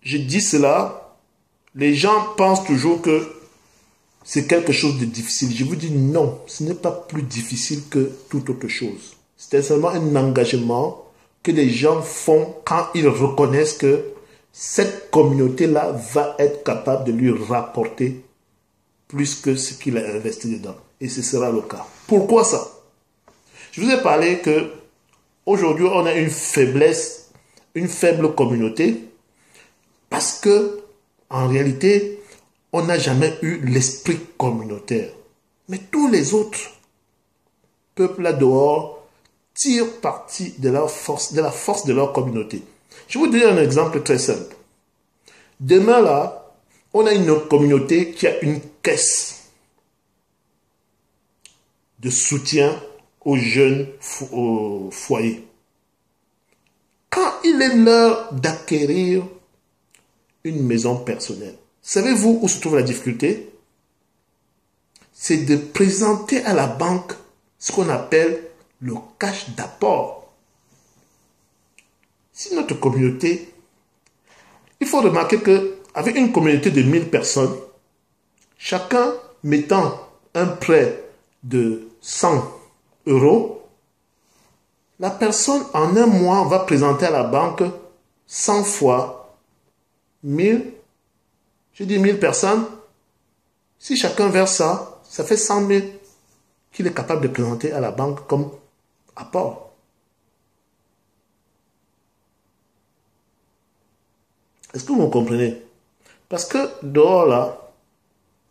je dis cela, les gens pensent toujours que c'est quelque chose de difficile. Je vous dis non, ce n'est pas plus difficile que toute autre chose. C'est seulement un engagement que les gens font quand ils reconnaissent que cette communauté-là va être capable de lui rapporter plus que ce qu'il a investi dedans. Et ce sera le cas. Pourquoi ça? Je vous ai parlé que aujourd'hui on a une faiblesse, une faible communauté parce que, en réalité, on n'a jamais eu l'esprit communautaire. Mais tous les autres peuples là dehors tirent parti de, la force de leur communauté. Je vous donne un exemple très simple. Demain là, on a une communauté qui a une caisse de soutien aux jeunes au foyer. Quand il est l'heure d'acquérir une maison personnelle. Savez-vous où se trouve la difficulté? C'est de présenter à la banque ce qu'on appelle le cash d'apport. Si notre communauté, il faut remarquer que avec une communauté de 1000 personnes, chacun mettant un prêt de 100 euros, la personne en un mois va présenter à la banque 100 fois 1000, je dis 1000 personnes, si chacun verse ça, ça fait 100 000 qu'il est capable de présenter à la banque comme apport. Est-ce que vous comprenez? Parce que dehors là,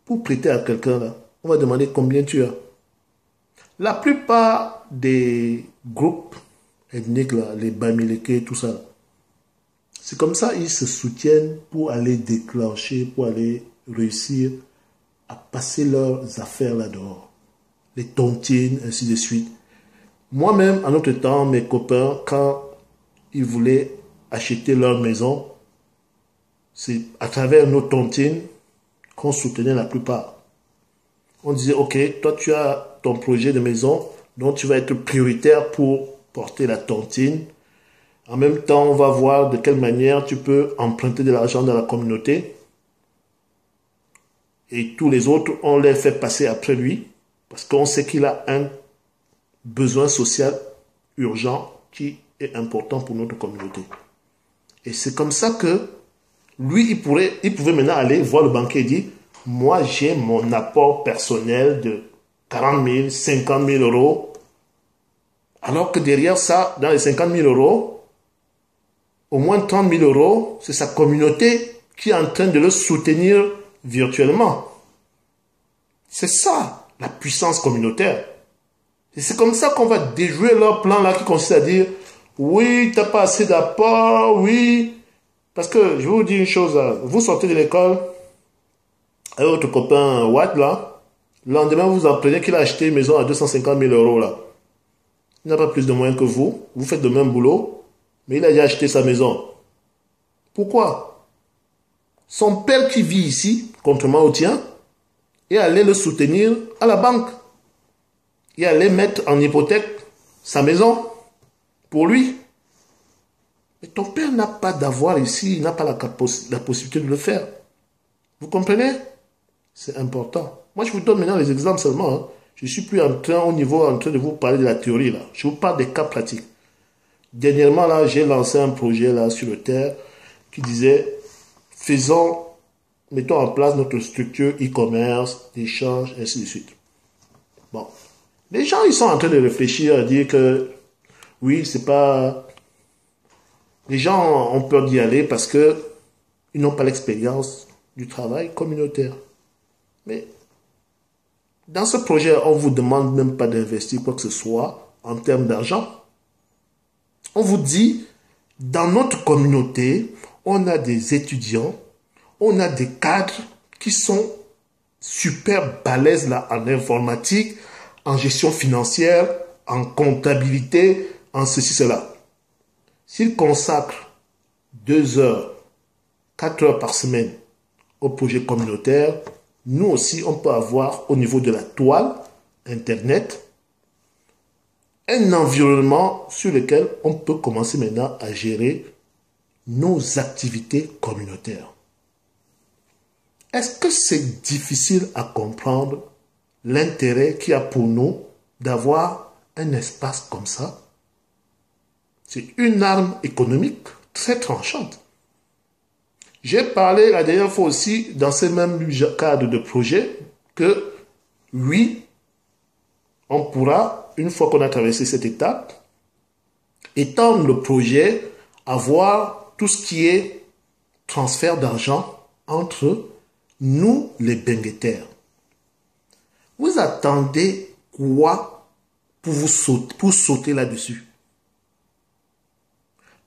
pour prêter à quelqu'un là, on va demander combien tu as. La plupart des groupes ethniques là, les Bamileke, tout ça, c'est comme ça ils se soutiennent pour aller déclencher, pour aller réussir à passer leurs affaires là-dehors. Les tontines, ainsi de suite. Moi-même, en autre temps, mes copains, quand ils voulaient acheter leur maison, c'est à travers nos tontines qu'on soutenait la plupart. On disait, OK, toi tu as ton projet de maison, donc tu vas être prioritaire pour porter la tontine en même temps, on va voir de quelle manière tu peux emprunter de l'argent dans la communauté. Et tous les autres, on les fait passer après lui, parce qu'on sait qu'il a un besoin social urgent qui est important pour notre communauté. Et c'est comme ça que lui, il, pouvait maintenant aller voir le banquier et dire, moi j'ai mon apport personnel de 40 000, 50 000 euros, alors que derrière ça, dans les 50 000 euros, au moins 30 000 euros, c'est sa communauté qui est en train de le soutenir virtuellement. C'est ça, la puissance communautaire. Et c'est comme ça qu'on va déjouer leur plan là qui consiste à dire, oui, t'as pas assez d'apport, oui. Parce que, je vais vous dire une chose, vous sortez de l'école, avec votre copain Watt là, le lendemain vous apprenez qu'il a acheté une maison à 250 000 euros là. Il n'a pas plus de moyens que vous, vous faites le même boulot, mais il a déjà acheté sa maison. Pourquoi? Son père qui vit ici, contrairement au tien, est allé le soutenir à la banque. Il allait mettre en hypothèque sa maison pour lui. Mais ton père n'a pas d'avoir ici, il n'a pas la, possibilité de le faire. Vous comprenez? C'est important. Moi, je vous donne maintenant les exemples seulement. Je hein. Je suis plus en train, au niveau, de vous parler de la théorie là. Je vous parle des cas pratiques. Dernièrement, là, j'ai lancé un projet là sur le terre qui disait faisons, mettons en place notre structure e-commerce, d'échange, ainsi de suite. Bon. Les gens, ils sont en train de réfléchir à dire que oui, c'est pas. Les gens ont peur d'y aller parce que ils n'ont pas l'expérience du travail communautaire. Mais dans ce projet, on vous demande même pas d'investir quoi que ce soit en termes d'argent. On vous dit, dans notre communauté, on a des étudiants, on a des cadres qui sont super balèzes là en informatique, en gestion financière, en comptabilité, en ceci, cela. S'ils consacrent deux heures, quatre heures par semaine au projet communautaire, nous aussi, on peut avoir au niveau de la toile, Internet, un environnement sur lequel on peut commencer maintenant à gérer nos activités communautaires. Est-ce que c'est difficile à comprendre l'intérêt qu'il y a pour nous d'avoir un espace comme ça? C'est une arme économique très tranchante. J'ai parlé la dernière fois aussi dans ce même cadre de projet que oui, on pourra, une fois qu'on a traversé cette étape, étendre le projet, avoir tout ce qui est transfert d'argent entre nous, les benguetaires. Vous attendez quoi pour vous sauter là-dessus?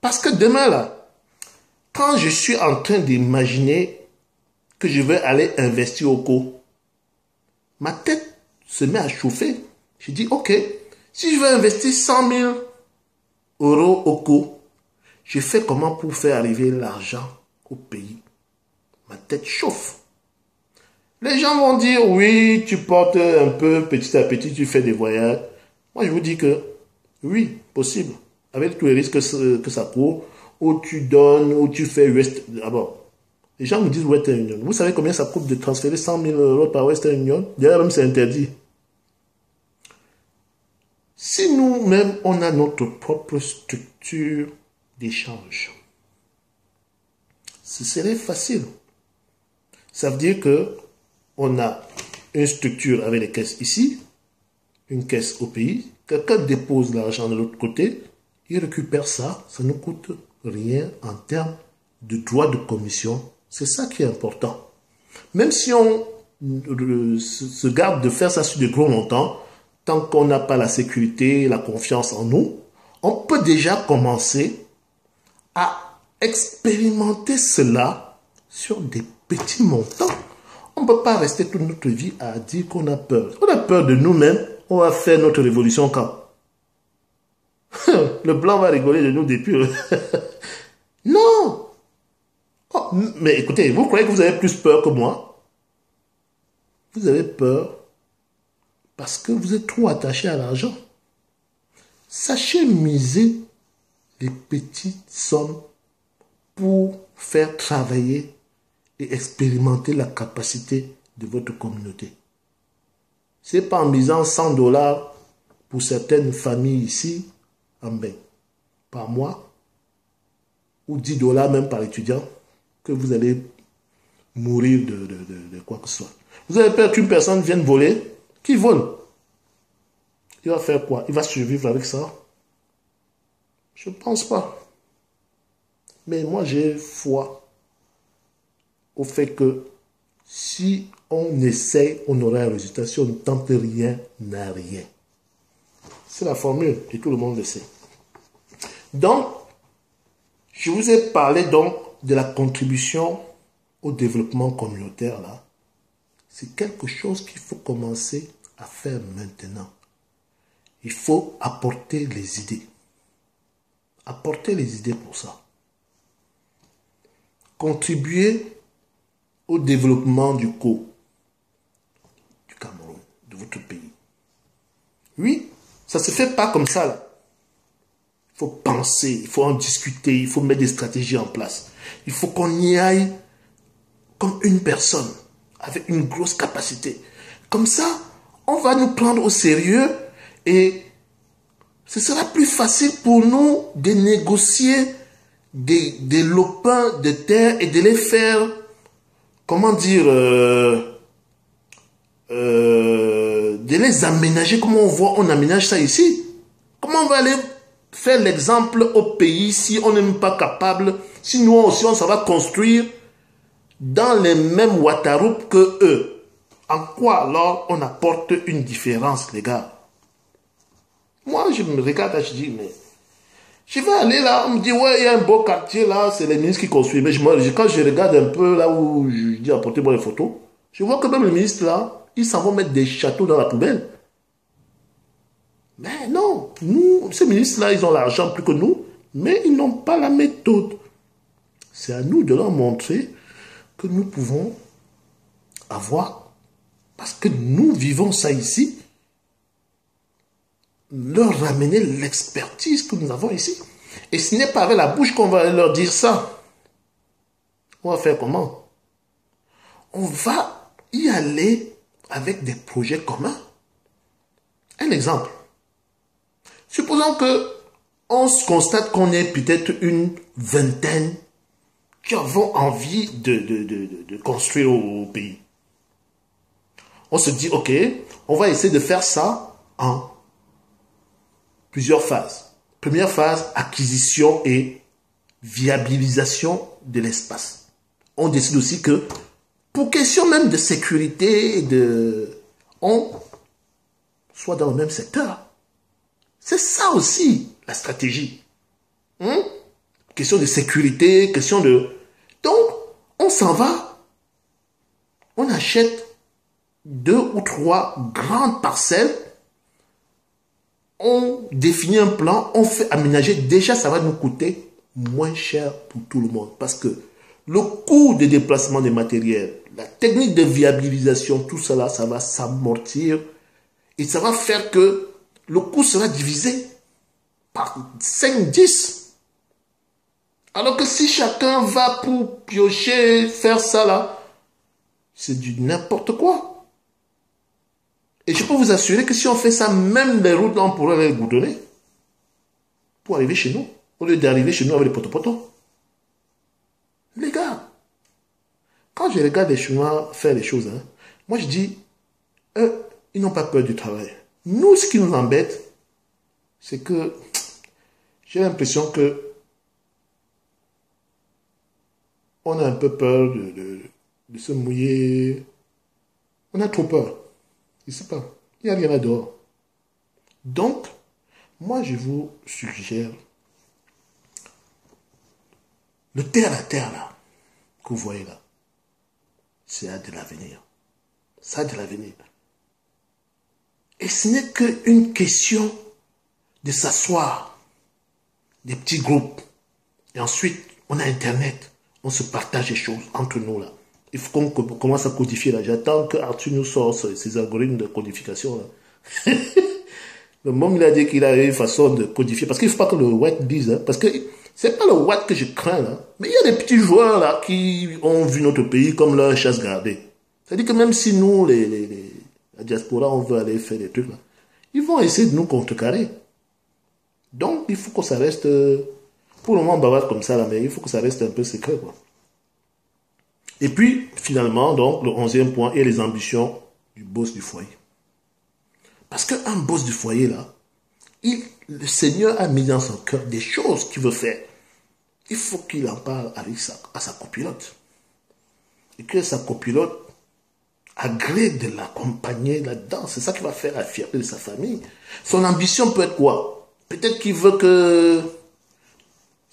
Parce que demain, là, quand je suis en train d'imaginer que je vais aller investir au co, ma tête se met à chauffer. Je dis, ok, si je veux investir 100 000 euros au co, je fais comment pour faire arriver l'argent au pays? Ma tête chauffe. Les gens vont dire, oui, tu portes un peu, petit à petit, tu fais des voyages. Moi, je vous dis que, oui, possible. Avec tous les risques que ça court, où tu donnes, où tu fais West. D'abord, les gens me disent Western Union. Vous savez combien ça coûte de transférer 100 000 euros par Western Union? D'ailleurs, même c'est interdit. Si nous-mêmes, on a notre propre structure d'échange, ce serait facile. Ça veut dire que on a une structure avec les caisses ici, une caisse au pays, quelqu'un dépose l'argent de l'autre côté, il récupère ça, ça nous coûte rien en termes de droit de commission. C'est ça qui est important. Même si on euh, se garde de faire ça sur de gros montants, tant qu'on n'a pas la sécurité, la confiance en nous, on peut déjà commencer à expérimenter cela sur des petits montants. On ne peut pas rester toute notre vie à dire qu'on a peur. On a peur de nous-mêmes, on va faire notre révolution quand? Le blanc va rigoler de nous depuis. non oh, Mais écoutez, vous croyez que vous avez plus peur que moi? Vous avez peur parce que vous êtes trop attaché à l'argent. Sachez miser les petites sommes pour faire travailler et expérimenter la capacité de votre communauté. C'est pas en misant 100 dollars pour certaines familles ici, en bain, par mois, ou 10 dollars même par étudiant, que vous allez mourir de, de quoi que ce soit. Vous avez peur qu'une personne vienne voler, qui vole? Il va faire quoi? Il va survivre avec ça? Je ne pense pas. Mais moi, j'ai foi au fait que si on essaie, on aura un résultat. Si on ne tente rien, n'a rien. C'est la formule et tout le monde le sait. Donc, je vous ai parlé donc de la contribution au développement communautaire là. C'est quelque chose qu'il faut commencer à faire maintenant. Il faut apporter les idées. Apporter les idées pour ça. Contribuer au développement du co du Cameroun, de votre pays. Oui, ça se fait pas comme ça. Il faut penser, il faut en discuter, il faut mettre des stratégies en place. Il faut qu'on y aille comme une personne avec une grosse capacité. Comme ça, on va nous prendre au sérieux et ce sera plus facile pour nous de négocier des, des lopins de terre et de les faire, comment dire, euh, euh, de les aménager comme on voit, on aménage ça ici. Comment on va aller faire l'exemple au pays si on n'est pas capable, si nous aussi on va construire dans les mêmes Wataroup que eux. En quoi alors on apporte une différence, les gars? Moi, je me regarde et je dis, mais je vais aller là, on me dit, ouais, il y a un beau quartier là, c'est les ministres qui construisent. Mais quand je regarde un peu là où je dis, apportez-moi les photos, je vois que même les ministres là, ils s'en vont mettre des châteaux dans la poubelle. Mais non, nous, ces ministres-là, ils ont l'argent plus que nous, mais ils n'ont pas la méthode. C'est à nous de leur montrer que nous pouvons avoir, parce que nous vivons ça ici, leur ramener l'expertise que nous avons ici. Et ce n'est pas avec la bouche qu'on va leur dire ça. On va faire comment? On va y aller avec des projets communs. Un exemple. Supposons que on se constate qu'on est peut-être une vingtaine qui avons envie de, de, construire au pays. On se dit, OK, on va essayer de faire ça en plusieurs phases. Première phase, acquisition et viabilisation de l'espace. On décide aussi que, pour question même de sécurité, de, on soit dans le même secteur. C'est ça aussi la stratégie. Hein? Question de sécurité, question de... Donc, on s'en va. On achète deux ou trois grandes parcelles. On définit un plan, on fait aménager. Déjà, ça va nous coûter moins cher pour tout le monde. Parce que le coût de déplacement des matériels, la technique de viabilisation, tout cela, ça va s'amortir. Et ça va faire que le coût sera divisé par 5, 10. Alors que si chacun va pour piocher, faire ça là, c'est du n'importe quoi. Et je peux vous assurer que si on fait ça, même les routes, on pourrait les goudronner pour arriver chez nous, au lieu d'arriver chez nous avec des potos-potos. Les gars, quand je regarde les Chinois faire les choses, hein, moi je dis, eux, ils n'ont pas peur du travail. Nous, ce qui nous embête, c'est que j'ai l'impression que on a un peu peur de, se mouiller. On a trop peur. Je ne sais pas. Il n'y a rien à dehors. Donc, moi, je vous suggère le terre à terre là, que vous voyez là, c'est à de l'avenir. Ça a de l'avenir. Et ce n'est qu'une question de s'asseoir, des petits groupes. Et ensuite, on a Internet. On se partage les choses entre nous là. Il faut qu'on commence à codifier là. J'attends que Arthur nous sorte ses algorithmes de codification là. le il a dit qu'il a une façon de codifier. Parce qu'il ne faut pas que le web dise. Hein, parce que c'est pas le web que je crains là. Mais il y a des petits joueurs là qui ont vu notre pays comme leur chasse gardée. C'est-à-dire que même si nous, les, la diaspora, on veut aller faire des trucs là. Ils vont essayer de nous contrecarrer. Donc, il faut que ça reste, pour le moment, bavard comme ça là, mais il faut que ça reste un peu secret, quoi. Et puis, finalement, donc, le onzième point est les ambitions du boss du foyer. Parce qu'un boss du foyer, là, le Seigneur a mis dans son cœur des choses qu'il veut faire. Il faut qu'il en parle avec sa, à sa copilote. Et que sa copilote agrée de l'accompagner là-dedans. C'est ça qui va faire la fierté de sa famille. Son ambition peut être quoi? Peut-être qu'il veut que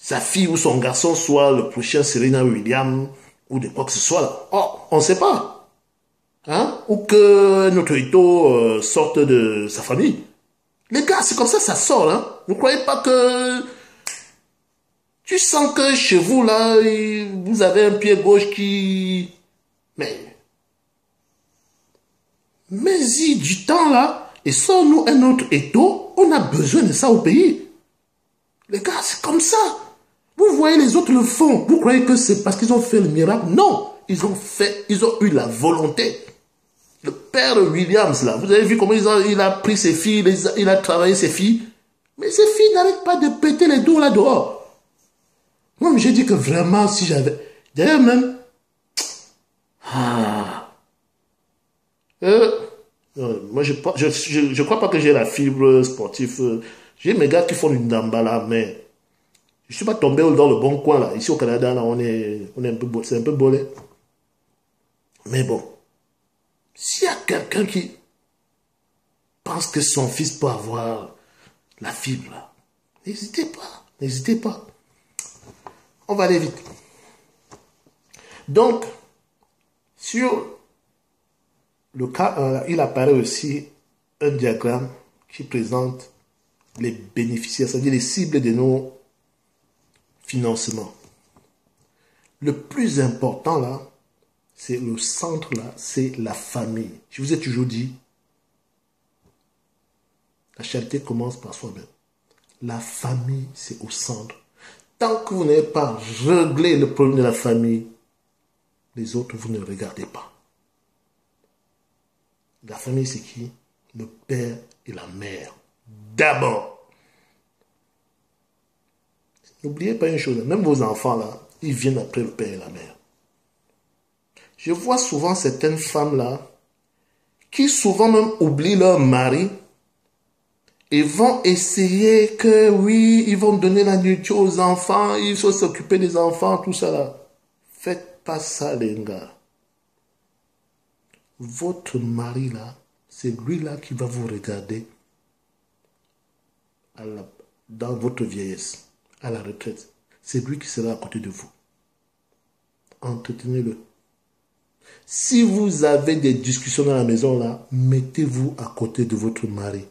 sa fille ou son garçon soit le prochain Serena Williams ou de quoi que ce soit. Oh, on ne sait pas. Hein? Ou que notre Ito euh, sorte de sa famille. Les gars, c'est comme ça, ça sort. Hein? Ne croyez pas que... Tu sens que chez vous, là, vous avez un pied gauche qui... Mais mais y du temps là, et sans nous un autre étau, on a besoin de ça au pays. Les gars, c'est comme ça. Vous voyez les autres le font. Vous croyez que c'est parce qu'ils ont fait le miracle? Non, ils ont fait, ils ont eu la volonté. Le père Williams là, vous avez vu comment il a, pris ses filles, il a travaillé ses filles? Mais ces filles n'arrêtent pas de péter les dos là dehors. Moi, j'ai dit que vraiment, si j'avais... D'ailleurs même... Ah. Euh, moi, je ne je, je, crois pas que j'ai la fibre sportive. J'ai mes gars qui font une dambala, mais je suis pas tombé dans le bon coin là. Ici au Canada, là, on est, on est un peu, c'est un peu bolé. Mais bon, s'il y a quelqu'un qui pense que son fils peut avoir la fibre n'hésitez pas, n'hésitez pas. On va aller vite. Donc, sur le cas 1, il apparaît aussi un diagramme qui présente les bénéficiaires, c'est-à-dire les cibles de nos financement. Le plus important là, c'est le centre là, c'est la famille. Je vous ai toujours dit, la charité commence par soi-même. La famille, c'est au centre. Tant que vous n'avez pas réglé le problème de la famille, les autres, vous ne regardez pas. La famille, c'est qui? Le père et la mère. D'abord. N'oubliez pas une chose, même vos enfants là, ils viennent après le père et la mère. Je vois souvent certaines femmes là, qui souvent même oublient leur mari et vont essayer que oui, ils vont donner la nourriture aux enfants, ils vont s'occuper des enfants, tout ça là. Faites pas ça les gars. Votre mari là, c'est lui là qui va vous regarder dans votre vieillesse à la retraite, c'est lui qui sera à côté de vous. Entretenez-le. Si vous avez des discussions dans la maison là, mettez-vous à côté de votre mari.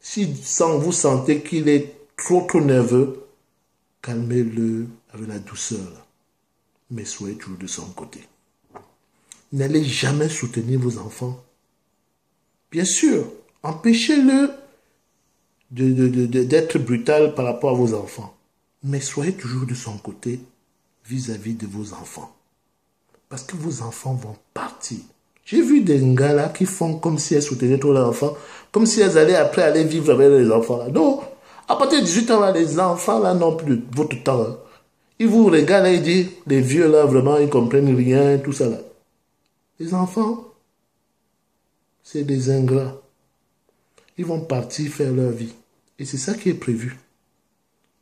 Si vous sentez qu'il est trop trop nerveux, calmez-le avec la douceur. Mais soyez toujours de son côté. N'allez jamais soutenir vos enfants. Bien sûr, empêchez-le d'être brutal par rapport à vos enfants. Mais soyez toujours de son côté vis-à-vis de vos enfants. Parce que vos enfants vont partir. J'ai vu des gars là qui font comme si elles soutenaient tous leurs enfants, comme si elles allaient après aller vivre avec les enfants là. Non, à partir de 18 ans là, les enfants là n'ont plus votre temps. Hein. Ils vous regardent et ils disent, les vieux là vraiment ils comprennent rien, tout ça là. Les enfants, c'est des ingrats ils vont partir faire leur vie. Et c'est ça qui est prévu.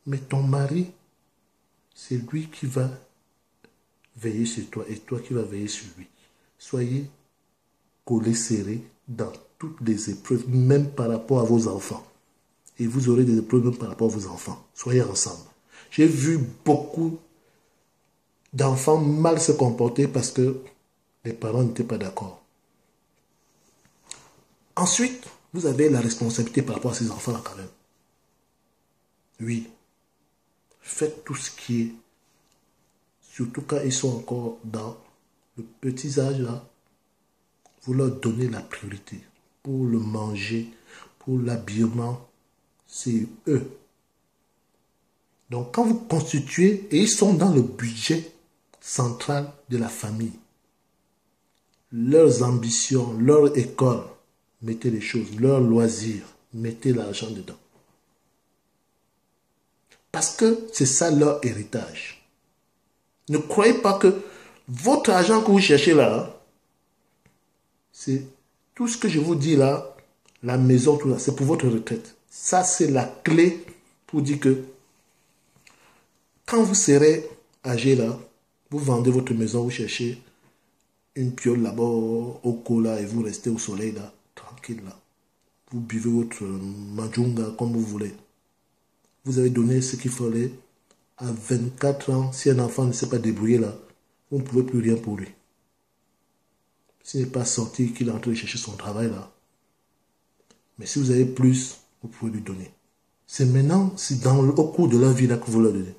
Mais ton mari, c'est lui qui va veiller sur toi et toi qui vas veiller sur lui. Soyez collés serrés dans toutes les épreuves, même par rapport à vos enfants. Et vous aurez des épreuves même par rapport à vos enfants. Soyez ensemble. J'ai vu beaucoup d'enfants mal se comporter parce que les parents n'étaient pas d'accord. Ensuite, vous avez la responsabilité par rapport à ces enfants-là quand même. Oui. Faites tout ce qui est, surtout quand ils sont encore dans le petit âge là, vous leur donnez la priorité pour le manger, pour l'habillement, c'est eux. Donc quand vous constituez, et ils sont dans le budget central de la famille, leurs ambitions, leur école, mettez les choses, leurs loisirs, mettez l'argent dedans. Parce que c'est ça leur héritage. Ne croyez pas que votre argent que vous cherchez là, c'est tout ce que je vous dis là, la maison, tout ça, c'est pour votre retraite. Ça, c'est la clé pour dire que quand vous serez âgé là, vous vendez votre maison, vous cherchez une piole là-bas au cola et vous restez au soleil là Vous buvez votre majunga comme vous voulez. Vous avez donné ce qu'il fallait. À 24 ans, si un enfant ne s'est pas débrouillé là, vous ne pouvez plus rien pour lui. S'il n'est pas sorti, qu'il est en train de chercher son travail là. Mais si vous avez plus, vous pouvez lui donner. C'est maintenant, c'est dans au cours de la vie là que vous leur donnez.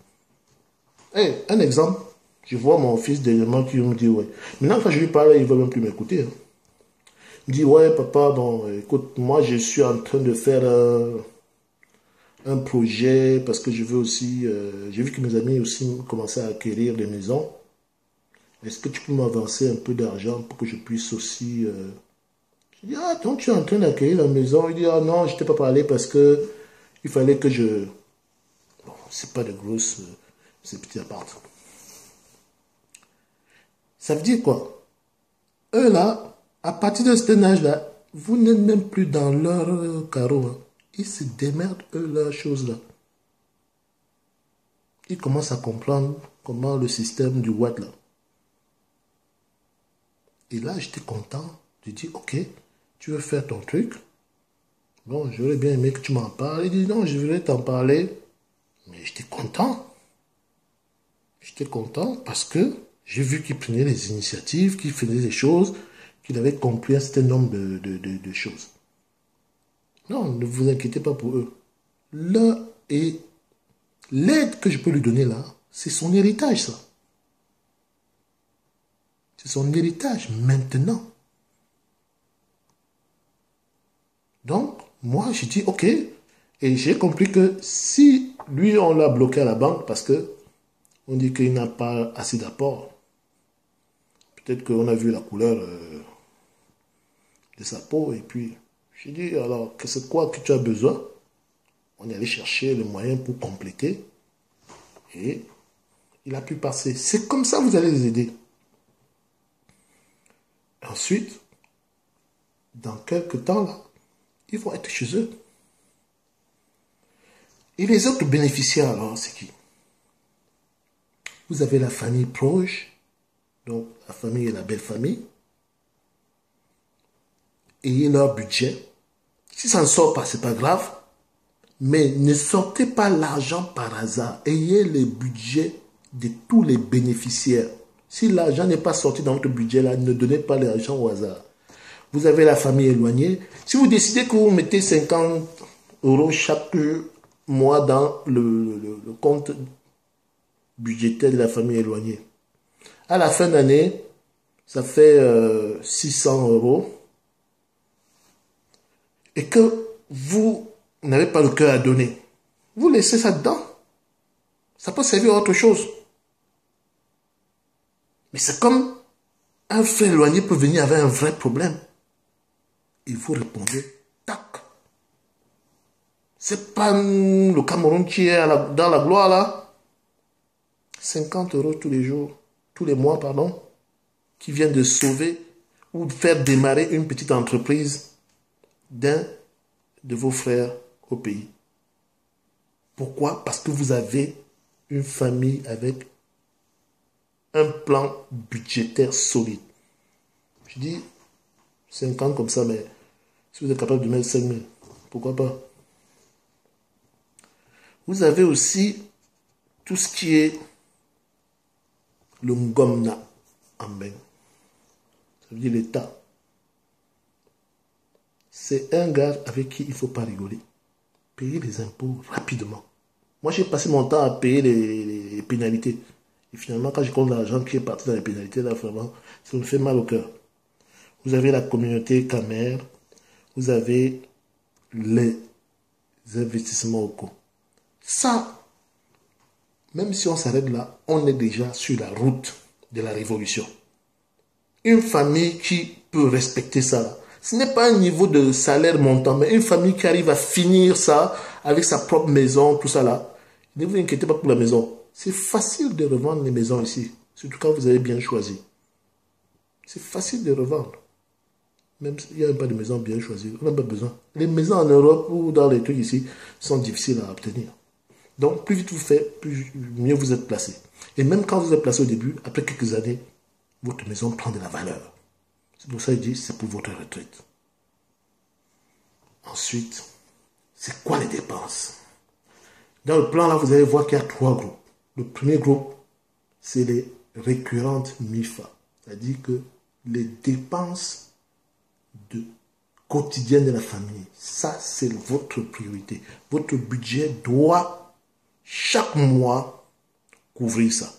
Hey, un exemple. Je vois mon fils dernièrement qui me dit, ouais. Maintenant, quand je lui parle, il ne va même plus m'écouter. Hein dit ouais papa bon écoute moi je suis en train de faire un projet parce que je veux aussi euh, j'ai vu que mes amis aussi commençaient à acquérir des maisons. Est-ce que tu peux m'avancer un peu d'argent pour que je puisse aussi euh... je dis ah donc tu es en train d'acquérir la maison. Il dit ah non je t'ai pas parlé parce que il fallait que je... Bon, c'est pas de grosses... Euh, c'est petit appart. Ça veut dire quoi? Eux là, à partir de cet âge-là, vous n'êtes même plus dans leur carreau. Hein. Ils se démerdent, eux, leurs choses là. Ils commencent à comprendre comment le système du Watt là. Et là, j'étais content. Je dis, ok, tu veux faire ton truc. Bon, j'aurais bien aimé que tu m'en parles. Il dit, non, je voulais t'en parler. Mais j'étais content. J'étais content parce que j'ai vu qu'il prenait des initiatives, qu'il faisait des choses, qu'il avait compris un certain nombre de, choses. Non, ne vous inquiétez pas pour eux. Là, et l'aide que je peux lui donner là, c'est son héritage, ça. C'est son héritage maintenant. Donc, moi, j'ai dit, OK. Et j'ai compris que si lui, on l'a bloqué à la banque parce que on dit qu'il n'a pas assez d'apport, peut-être qu'on a vu la couleur euh, de sa peau et puis j'ai dit, alors, c'est quoi que tu as besoin? On est allé chercher le moyen pour compléter et il a pu passer. C'est comme ça que vous allez les aider. Ensuite, dans quelques temps, là, ils vont être chez eux. Et les autres bénéficiaires, alors, c'est qui? Vous avez la famille proche, donc la famille et la belle famille. Ayez leur budget. Si ça ne sort pas, c'est pas grave. Mais ne sortez pas l'argent par hasard. Ayez le budget de tous les bénéficiaires. Si l'argent n'est pas sorti dans votre budget, là, ne donnez pas l'argent au hasard. Vous avez la famille éloignée. Si vous décidez que vous mettez 50 euros chaque mois dans le, compte budgétaire de la famille éloignée, à la fin d'année, ça fait 600 euh, euros. Et que vous n'avez pas le cœur à donner, vous laissez ça dedans. Ça peut servir à autre chose. Mais c'est comme un frère éloigné peut venir avec un vrai problème. Et vous répondez, tac. C'est pas le Cameroun qui est dans la gloire là. 50 euros tous les jours, tous les mois, pardon, qui vient de sauver ou de faire démarrer une petite entreprise d'un de vos frères au pays. Pourquoi? Parce que vous avez une famille avec un plan budgétaire solide. Je dis 50 comme ça, mais si vous êtes capable de mettre 5 000, pourquoi pas? Vous avez aussi tout ce qui est le Ngomna Amben. Ça veut dire l'État. C'est un gars avec qui il ne faut pas rigoler. Payer les impôts rapidement. Moi, j'ai passé mon temps à payer les pénalités. Et finalement, quand je compte l'argent qui est parti dans les pénalités, là, vraiment, ça me fait mal au cœur. Vous avez la communauté Camer, vous avez les investissements au co. Ça, même si on s'arrête là, on est déjà sur la route de la révolution. Une famille qui peut respecter ça, ce n'est pas un niveau de salaire montant, mais une famille qui arrive à finir ça avec sa propre maison, tout ça là. Ne vous inquiétez pas pour la maison. C'est facile de revendre les maisons ici, surtout quand vous avez bien choisi. C'est facile de revendre. Même s'il n'y a pas de maison bien choisie, on n'a pas besoin. Les maisons en Europe ou dans les trucs ici sont difficiles à obtenir. Donc, plus vite vous faites, plus mieux vous êtes placé. Et même quand vous êtes placé au début, après quelques années, votre maison prend de la valeur. C'est pour ça qu'il dit, c'est pour votre retraite. Ensuite, c'est quoi les dépenses? Dans le plan, là, vous allez voir qu'il y a trois groupes. Le premier groupe, c'est les récurrentes MIFA, c'est-à-dire que les dépenses de, quotidiennes de la famille, ça c'est votre priorité. Votre budget doit chaque mois couvrir ça.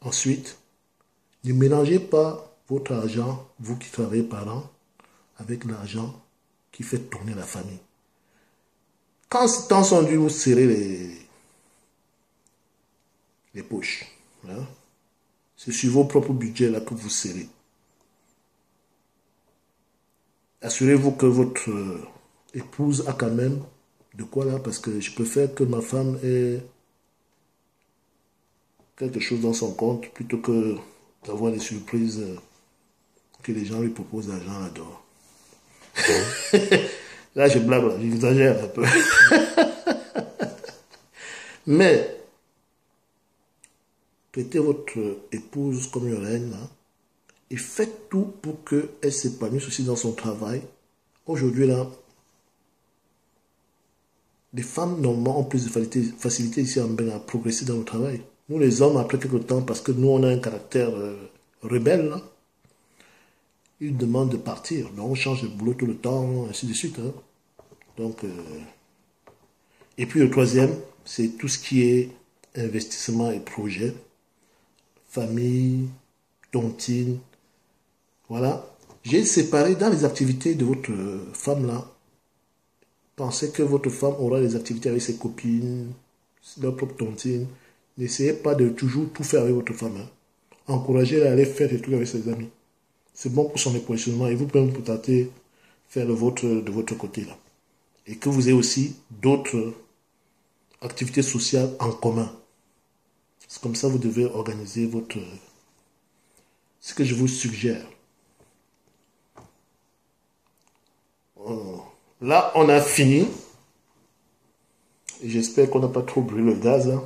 Ensuite, ne mélangez pas votre argent, vous qui travaillez par an, avec l'argent qui fait tourner la famille. Quand ce temps sont vous serrez les, poches. Hein. C'est sur vos propres budgets là que vous serrez. Assurez-vous que votre épouse a quand même de quoi là, parce que je préfère que ma femme ait quelque chose dans son compte plutôt que d'avoir des surprises que les gens lui proposent d'argent là-dedans. là, je blague, j'exagère un peu. Mais, prêtez votre épouse comme une reine, hein, et faites tout pour qu'elle s'épanouisse aussi dans son travail. Aujourd'hui, là, les femmes, normalement, ont plus de facilité, ici en à progresser dans le travail. Nous, les hommes, après quelque temps, parce que nous, on a un caractère euh, rebelle, ils demandent de partir. Donc, on change de boulot tout le temps, ainsi de suite. Hein. Donc, euh, et puis le troisième, c'est tout ce qui est investissement et projet. Famille, tontine. Voilà. J'ai séparé dans les activités de votre femme là. Pensez que votre femme aura des activités avec ses copines, leur propre tontine. N'essayez pas de toujours tout faire avec votre femme. Hein. Encouragez-la à aller faire des trucs avec ses amis. C'est bon pour son épanouissement et vous pouvez peut tenter faire le vôtre de votre côté là. Et que vous ayez aussi d'autres activités sociales en commun. C'est comme ça que vous devez organiser votre... Ce que je vous suggère. Oh. Là, on a fini. J'espère qu'on n'a pas trop brûlé le gaz. Hein.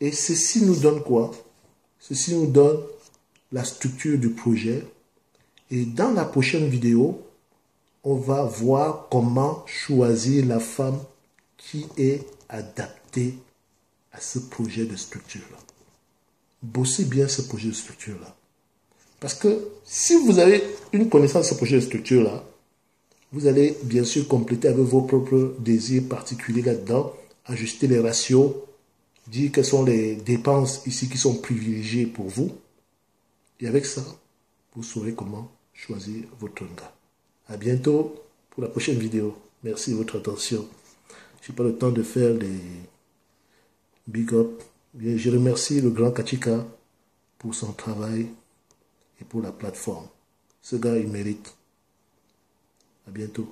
Et ceci nous donne quoi? Ceci nous donne la structure du projet. Et dans la prochaine vidéo, on va voir comment choisir la femme qui est adapté à ce projet de structure-là. Bossez bien ce projet de structure-là. Parce que si vous avez une connaissance de ce projet de structure-là, vous allez bien sûr compléter avec vos propres désirs particuliers là-dedans, ajuster les ratios, dire quelles sont les dépenses ici qui sont privilégiées pour vous. Et avec ça, vous saurez comment choisir votre gars. À bientôt pour la prochaine vidéo. Merci de votre attention. Je n'ai pas le temps de faire les big up. Je remercie le grand Kachika pour son travail et pour la plateforme. Ce gars, il mérite. À bientôt.